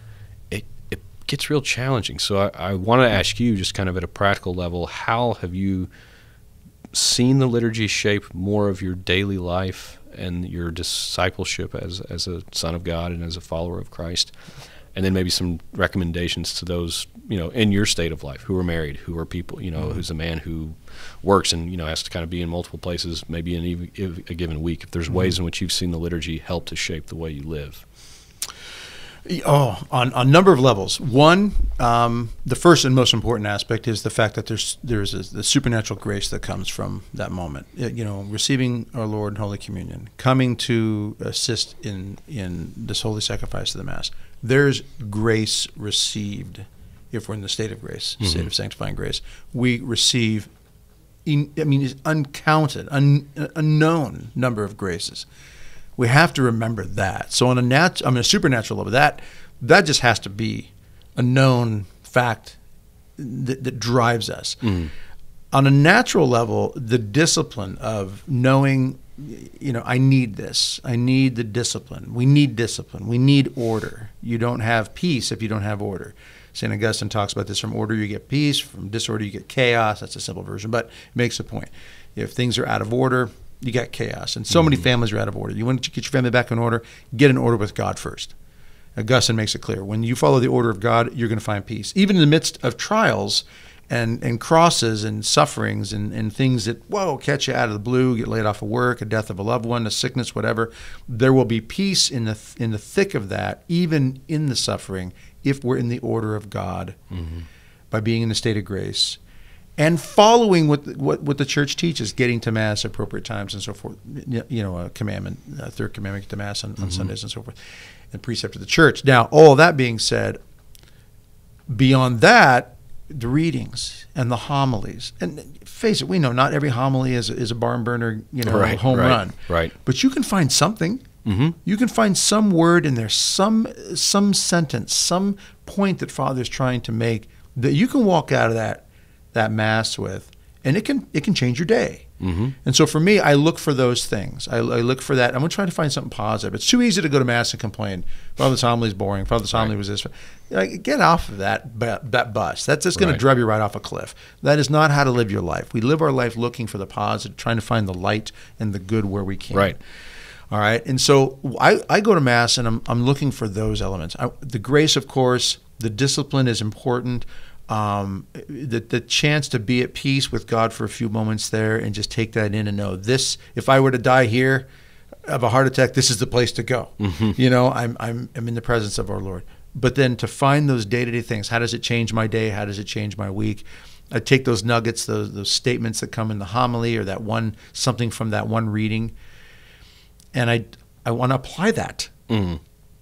it it gets real challenging. So I, I want to ask you, just kind of at a practical level, how have you seen the liturgy shape more of your daily life and your discipleship as as a son of God and as a follower of Christ? And then maybe some recommendations to those, you know, in your state of life who are married, who are people, you know, mm-hmm. who's a man who works and, you know, has to kind of be in multiple places, maybe in a given week. If there's mm-hmm. ways in which you've seen the liturgy help to shape the way you live. Oh, on a number of levels. One, um, the first and most important aspect is the fact that there's there's a, the supernatural grace that comes from that moment. You know, receiving our Lord in Holy Communion, coming to assist in in this holy sacrifice of the Mass. There's grace received if we're in the state of grace, state of sanctifying grace. We receive, in, I mean, it's uncounted, un, unknown number of graces we have to remember that. So on a nat, I mean, a supernatural level, that that just has to be a known fact that, that drives us. Mm-hmm. On a natural level, the discipline of knowing, you know, I need this. I need the discipline. We need discipline. We need order. You don't have peace if you don't have order. St. Augustine talks about this from order you get peace, from disorder you get chaos. That's a simple version, but it makes a point. If things are out of order, you got chaos. And so many mm-hmm. families are out of order. You want to get your family back in order, get in order with God first. Augustine makes it clear. When you follow the order of God, you're going to find peace. Even in the midst of trials and, and crosses and sufferings and, and things that, whoa, catch you out of the blue, get laid off of work, a death of a loved one, a sickness, whatever, there will be peace in the, in the thick of that, even in the suffering, if we're in the order of God mm-hmm. by being in the state of grace and following what, what what the church teaches, getting to mass appropriate times and so forth. You know, a commandment, a third commandment, get to mass on, on Sundays and so forth, and precept of the church. Now, all that being said, beyond that, the readings and the homilies, and face it, we know not every homily is is a barn burner, you know, Right, home right, run, right. But you can find something. Mm-hmm. You can find some word in there, some some sentence, some point that Father's trying to make that you can walk out of that that mass with, and it can it can change your day. Mm-hmm. And so for me, I look for those things. I, I look for that. I'm gonna try to find something positive. It's too easy to go to mass and complain. Father homily is boring. Father homily Right. was this. Like, get off of that that bus. That's just going Right. to drive you right off a cliff. That is not how to live your life. We live our life looking for the positive, trying to find the light and the good where we can. Right. All right. And so I, I go to Mass and I'm, I'm looking for those elements. I, the grace, of course, the discipline is important. Um, the, the chance to be at peace with God for a few moments there and just take that in and know this, if I were to die here of a heart attack, this is the place to go. You know, I'm, I'm, I'm in the presence of our Lord. But then to find those day to day things, how does it change my day? How does it change my week? I take those nuggets, those, those statements that come in the homily or that one, something from that one reading, and I I want to apply that. Mm.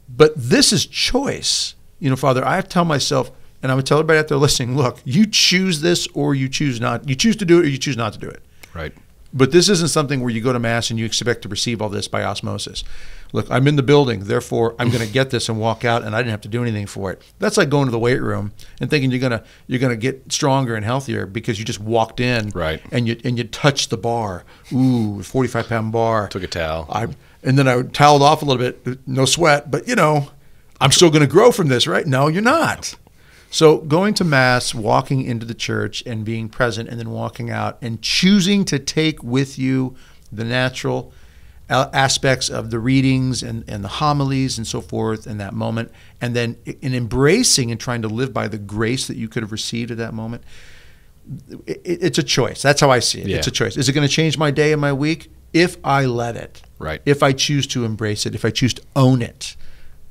But this is choice. You know, Father, I have to tell myself, and I would tell everybody out there listening, look, you choose this or you choose not. You choose to do it or you choose not to do it. Right. But this isn't something where you go to mass and you expect to receive all this by osmosis. Look, I'm in the building, therefore I'm going to get this and walk out, and I didn't have to do anything for it. That's like going to the weight room and thinking you're gonna you're gonna get stronger and healthier because you just walked in, Right. And you and you touched the bar, ooh, 45 pound bar. Took a towel. I and then I toweled off a little bit, no sweat, but you know, I'm still going to grow from this, right? No, you're not. So going to mass, walking into the church and being present and then walking out and choosing to take with you the natural uh, aspects of the readings and, and the homilies and so forth in that moment and then in embracing and trying to live by the grace that you could have received at that moment it, it's a choice that's how i see it Yeah. it's a choice is it going to change my day and my week if i let it Right. if I choose to embrace it, if I choose to own it.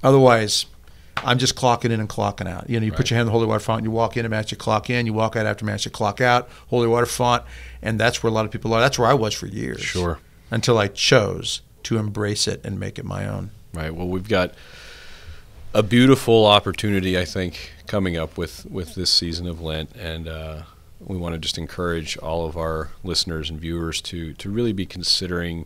Otherwise, I'm just clocking in and clocking out. You know, you Right. put your hand in the holy water font, you walk in, and mass, you clock in, you walk out after mass, you clock out, holy water font, and that's where a lot of people are. That's where I was for years. Sure. Until I chose to embrace it and make it my own. Right. Well, we've got a beautiful opportunity, I think, coming up with, with this season of Lent, and uh, we want to just encourage all of our listeners and viewers to to really be considering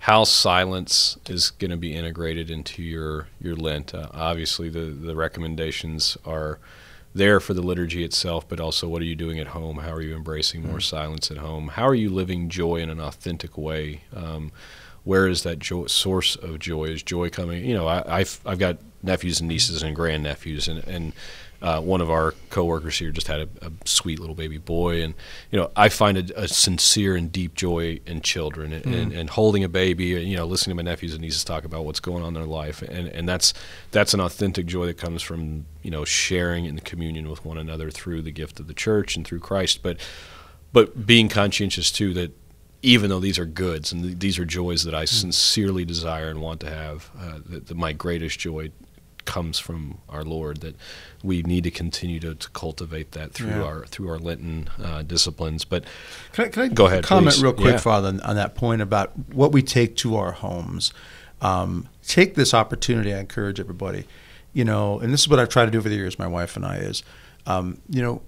how silence is going to be integrated into your your Lent. Uh, obviously, the the recommendations are there for the liturgy itself, but also what are you doing at home? How are you embracing more silence at home? How are you living joy in an authentic way? Um, where is that joy, source of joy? Is joy coming? You know, I, I've I've got nephews and nieces and grandnephews, and and uh, one of our coworkers here just had a, a sweet little baby boy, and you know, I find a, a sincere and deep joy in children, and, and, and holding a baby, and you know, listening to my nephews and nieces talk about what's going on in their life, and and that's that's an authentic joy that comes from you know sharing in the communion with one another through the gift of the church and through Christ, but but being conscientious too that even though these are goods and th- these are joys that I sincerely desire and want to have, uh, my greatest joy comes from our Lord. That we need to continue to, to cultivate that through Yeah. our through our Lenten uh, disciplines. But Can I, can I Go ahead, comment please. real quick, Yeah. Father, on, on that point about what we take to our homes? Um, take this opportunity. I encourage everybody. You know, and this is what I've tried to do over the years. My wife and I is, um, you know,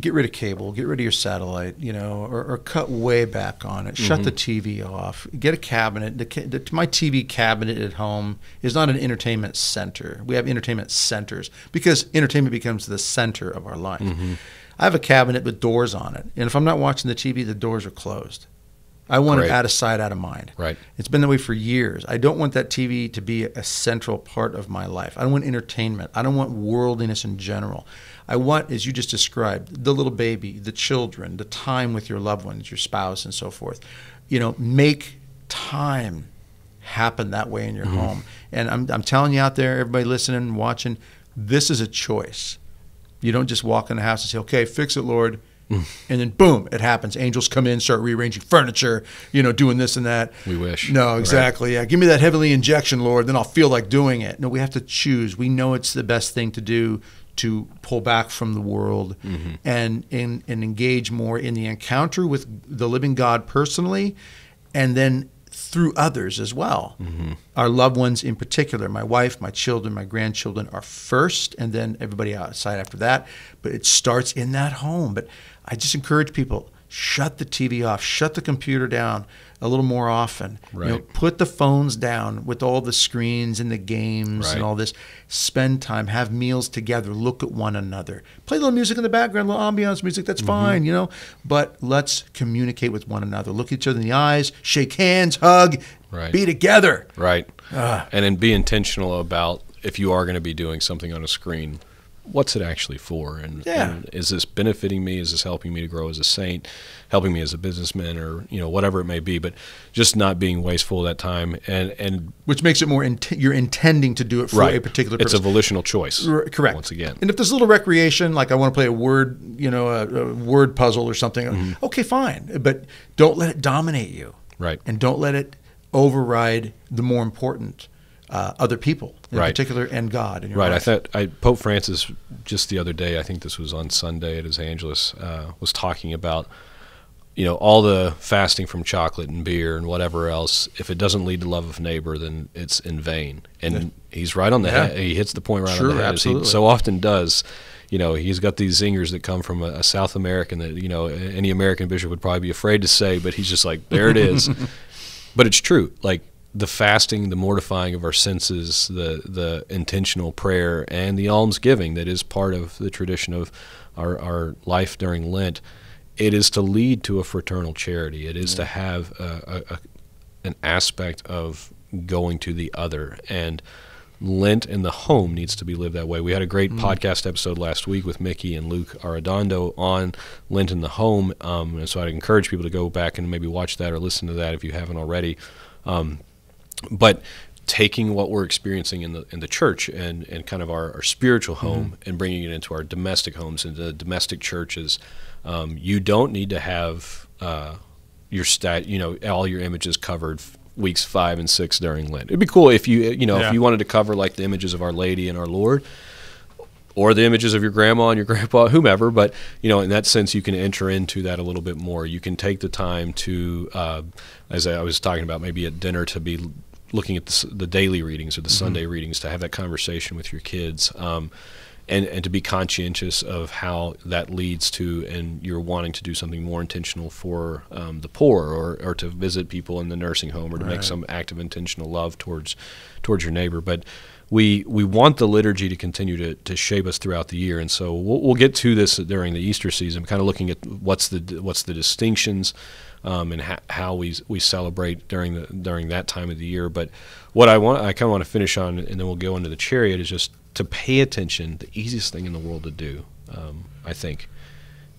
get rid of cable, get rid of your satellite, you know, or, or cut way back on it. Shut the mm-hmm. TV off. Get a cabinet. The, the, my TV cabinet at home is not an entertainment center. We have entertainment centers because entertainment becomes the center of our life. Mm-hmm. I have a cabinet with doors on it, and if I'm not watching the TV, the doors are closed. I want Great. it out of sight, out of mind. Right. It's been that way for years. I don't want that TV to be a central part of my life. I don't want entertainment. I don't want worldliness in general. I want, as you just described, the little baby, the children, the time with your loved ones, your spouse, and so forth. You know, make time happen that way in your mm-hmm. home. And I'm, I'm telling you out there, everybody listening and watching, this is a choice. You don't just walk in the house and say, okay, fix it, Lord. Mm. and then boom, it happens. Angels come in, start rearranging furniture, you know, doing this and that. We wish. No, Right. exactly. Yeah. Give me that heavenly injection, Lord, then I'll feel like doing it. No, we have to choose. We know it's the best thing to do to pull back from the world Mm-hmm. and, and and engage more in the encounter with the living God personally and then through others as well. Mm-hmm. Our loved ones in particular, my wife, my children, my grandchildren are first, and then everybody outside after that. But it starts in that home. But I just encourage people shut the TV off, shut the computer down a little more often. You know, put the phones down with all the screens and the games Right. and all this. Spend time, have meals together, look at one another. Play a little music in the background, a little ambiance music, that's Mm-hmm. fine, you know. But let's communicate with one another. Look each other in the eyes, shake hands, hug, Right. be together. Right. Ah. And then be intentional about if you are going to be doing something on a screen, what's it actually for? And, Yeah. and is this benefiting me? Is this helping me to grow as a saint? Helping me as a businessman, or you know whatever it may be, but just not being wasteful of that time, and and Which makes it more, int- you're intending to do it for right, a particular it's a volitional choice. R- correct. Once again, And if there's a little recreation, like I want to play a word, you know, a, a word puzzle or something, Mm-hmm. okay, fine. But don't let it dominate you. Right. And don't let it override the more important uh, other people in Right. particular and God in your Right. I life. thought I, Pope Francis just the other day. I think this was on Sunday at his Angelus. Uh, was talking about you know all the fasting from chocolate and beer and whatever else. If it doesn't lead to love of neighbor, then it's in vain. And he's right on the Yeah. head. He hits the point right Sure, on the head, absolutely. as he so often does. You know, he's got these zingers that come from a, a South American that you know any American bishop would probably be afraid to say, but he's just like, there it is. but it's true. Like the fasting, the mortifying of our senses, the the intentional prayer, and the almsgiving that is part of the tradition of our, our life during Lent. It is to lead to a fraternal charity. It is to have a, a, a, an aspect of going to the other and. Lent in the home needs to be lived that way. We had a great podcast episode last week with Mickey and Luke Arredondo on Lent in the home, um, and so I'd encourage people to go back and maybe watch that or listen to that if you haven't already. Um, but taking what we're experiencing in the in the church and, and kind of our, our spiritual home and bringing it into our domestic homes into domestic churches, um, you don't need to have uh, your stat, you know, all your images covered f- weeks five and six during Lent. It'd be cool if you you know Yeah. if you wanted to cover like the images of Our Lady and Our Lord or the images of your grandma and your grandpa, whomever. But you know, in that sense, you can enter into that a little bit more. You can take the time to, uh, as I was talking about, maybe at dinner to be looking at the, the daily readings or the Sunday readings to have that conversation with your kids. Um, and, and to be conscientious of how that leads to, and you're wanting to do something more intentional for um, the poor, or, or to visit people in the nursing home, or to make some act of intentional love towards towards your neighbor. But we we want the liturgy to continue to, to shape us throughout the year, and so we'll, we'll get to this during the Easter season, kind of looking at what's the what's the distinctions. Um, and ha- how we we celebrate during the during that time of the year, but what I want I kind of want to finish on, and then we'll go into the chariot, is just to pay attention. The easiest thing in the world to do, um, I think,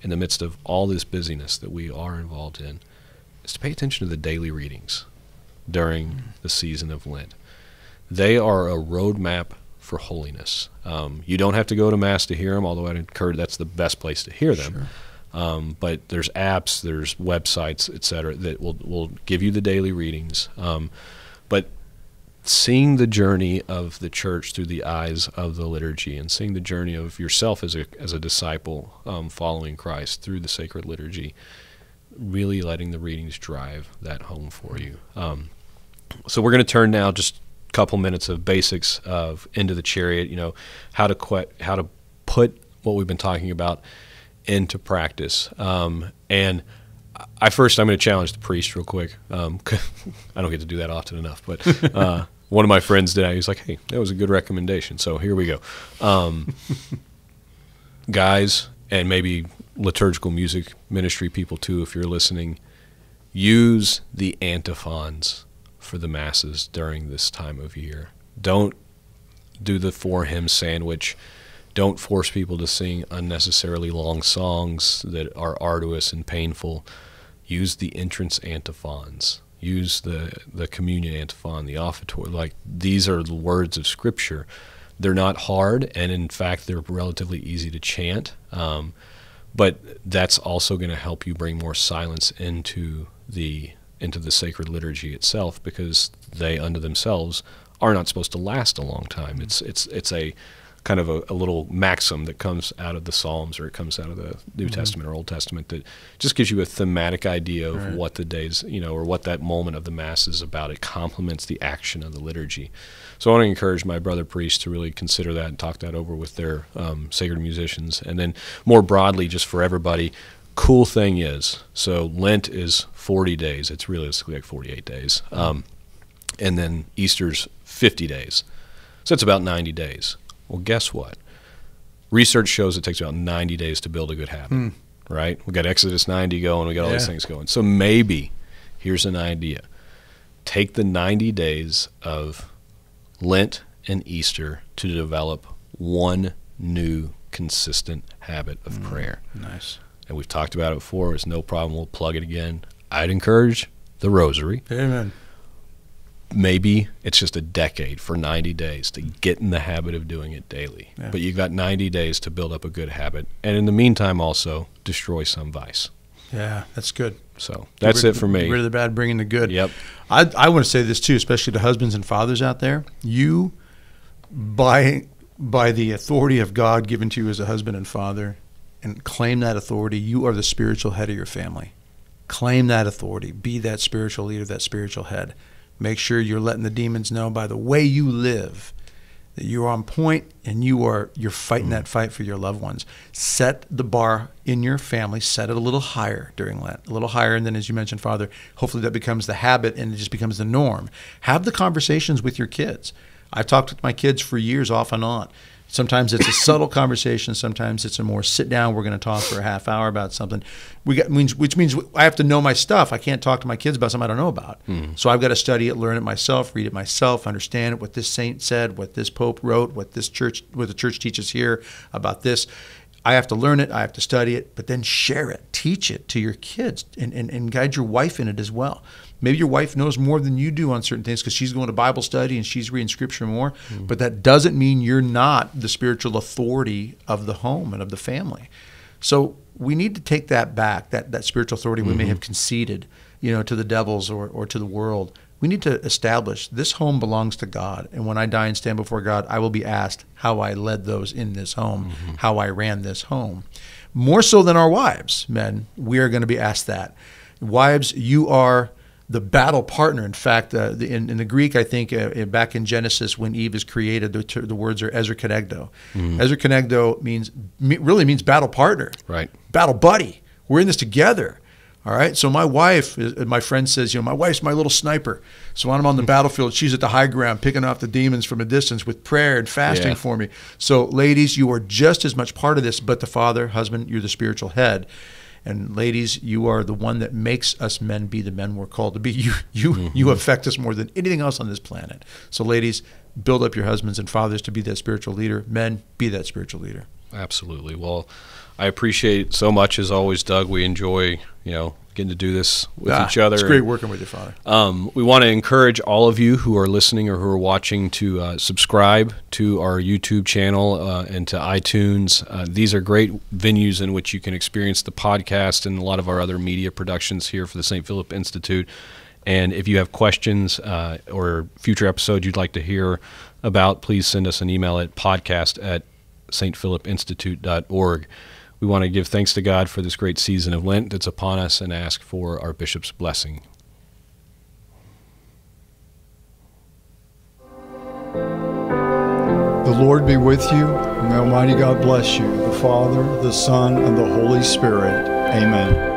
in the midst of all this busyness that we are involved in, is to pay attention to the daily readings during the season of Lent. They are a roadmap for holiness. Um, you don't have to go to mass to hear them, although I'd encourage that's the best place to hear them. Um, but there's apps, there's websites, et cetera, that will will give you the daily readings. Um, but seeing the journey of the church through the eyes of the liturgy and seeing the journey of yourself as a as a disciple um, following Christ through the sacred liturgy, really letting the readings drive that home for you. Um, so we're going to turn now just a couple minutes of basics of into the chariot. You know how to how to put what we've been talking about into practice. Um, and I first I'm going to challenge the priest real quick. Um, I don't get to do that often enough, but uh, one of my friends did. He was like, "Hey, that was a good recommendation." So here we go, um, guys, and maybe liturgical music ministry people too, if you're listening. Use the antiphons for the masses during this time of year. Don't do the four hymn sandwich. Don't force people to sing unnecessarily long songs that are arduous and painful. Use the entrance antiphons. Use the, the communion antiphon, the offertory. Like these are the words of Scripture. They're not hard, and in fact, they're relatively easy to chant. Um, but that's also going to help you bring more silence into the into the sacred liturgy itself because they unto themselves are not supposed to last a long time. It's it's it's a kind of a, a, little maxim that comes out of the Psalms or it comes out of the New mm-hmm. Testament or Old Testament that just gives you a thematic idea of right. what the days, you know, or what that moment of the Mass is about. It complements the action of the liturgy. So I want to encourage my brother priests to really consider that and talk that over with their um, sacred musicians. And then more broadly, just for everybody, cool thing is so Lent is 40 days. It's realistically like 48 days. Um, and then Easter's 50 days. So it's about 90 days. Well, guess what? Research shows it takes about 90 days to build a good habit, mm. right? We got Exodus 90 going, we got all yeah. these things going. So maybe here's an idea take the 90 days of Lent and Easter to develop one new consistent habit of mm. prayer. Nice. And we've talked about it before. It's no problem. We'll plug it again. I'd encourage the rosary. Amen maybe it's just a decade for 90 days to get in the habit of doing it daily. Yeah. But you've got 90 days to build up a good habit. And in the meantime, also destroy some vice. Yeah, that's good. So that's rid, it for me. Rid of the bad, bringing the good. Yep. I, I want to say this too, especially to husbands and fathers out there. You, by by the authority of God given to you as a husband and father, and claim that authority, you are the spiritual head of your family. Claim that authority. Be that spiritual leader, that spiritual head. Make sure you're letting the demons know by the way you live that you're on point and you are you're fighting that fight for your loved ones. Set the bar in your family, set it a little higher during Lent, a little higher, and then as you mentioned, Father, hopefully that becomes the habit and it just becomes the norm. Have the conversations with your kids. I've talked with my kids for years off and on. Sometimes it's a subtle conversation. Sometimes it's a more sit down. We're going to talk for a half hour about something. We got means which means I have to know my stuff. I can't talk to my kids about something I don't know about. Mm. So I've got to study it, learn it myself, read it myself, understand it, what this saint said, what this pope wrote, what this church, what the church teaches here about this. I have to learn it. I have to study it, but then share it, teach it to your kids, and, and, and guide your wife in it as well. Maybe your wife knows more than you do on certain things because she's going to Bible study and she's reading scripture more. Mm. But that doesn't mean you're not the spiritual authority of the home and of the family. So we need to take that back, that, that spiritual authority mm-hmm. we may mm-hmm. have conceded, you know, to the devils or, or to the world. We need to establish this home belongs to God. And when I die and stand before God, I will be asked how I led those in this home, mm-hmm. how I ran this home. More so than our wives, men, we are going to be asked that. Wives, you are the battle partner. In fact, uh, the, in, in, the Greek, I think uh, back in Genesis when Eve is created, the, the words are Ezer Kenegdo. Mm. Ezer Kenegdo means really means battle partner, right? Battle buddy. We're in this together. All right. So my wife, uh, my friend says, you know, my wife's my little sniper. So when I'm on the battlefield, she's at the high ground picking off the demons from a distance with prayer and fasting yeah. for me. So ladies, you are just as much part of this, but the father, husband, you're the spiritual head. And ladies, you are the one that makes us men be the men we're called to be. You you mm-hmm. you affect us more than anything else on this planet. So ladies, build up your husbands and fathers to be that spiritual leader. Men, be that spiritual leader. Absolutely. Well, I appreciate so much as always, Doug. We enjoy, you know, getting to do this with ah, each other. It's great working with you, Father. Um, we want to encourage all of you who are listening or who are watching to uh, subscribe to our YouTube channel uh, and to iTunes. Uh, these are great venues in which you can experience the podcast and a lot of our other media productions here for the St. Philip Institute. And if you have questions uh, or future episodes you'd like to hear about, please send us an email at podcast at stphilipinstitute.org. We want to give thanks to God for this great season of Lent that's upon us and ask for our bishop's blessing. The Lord be with you, and may Almighty God bless you, the Father, the Son, and the Holy Spirit. Amen.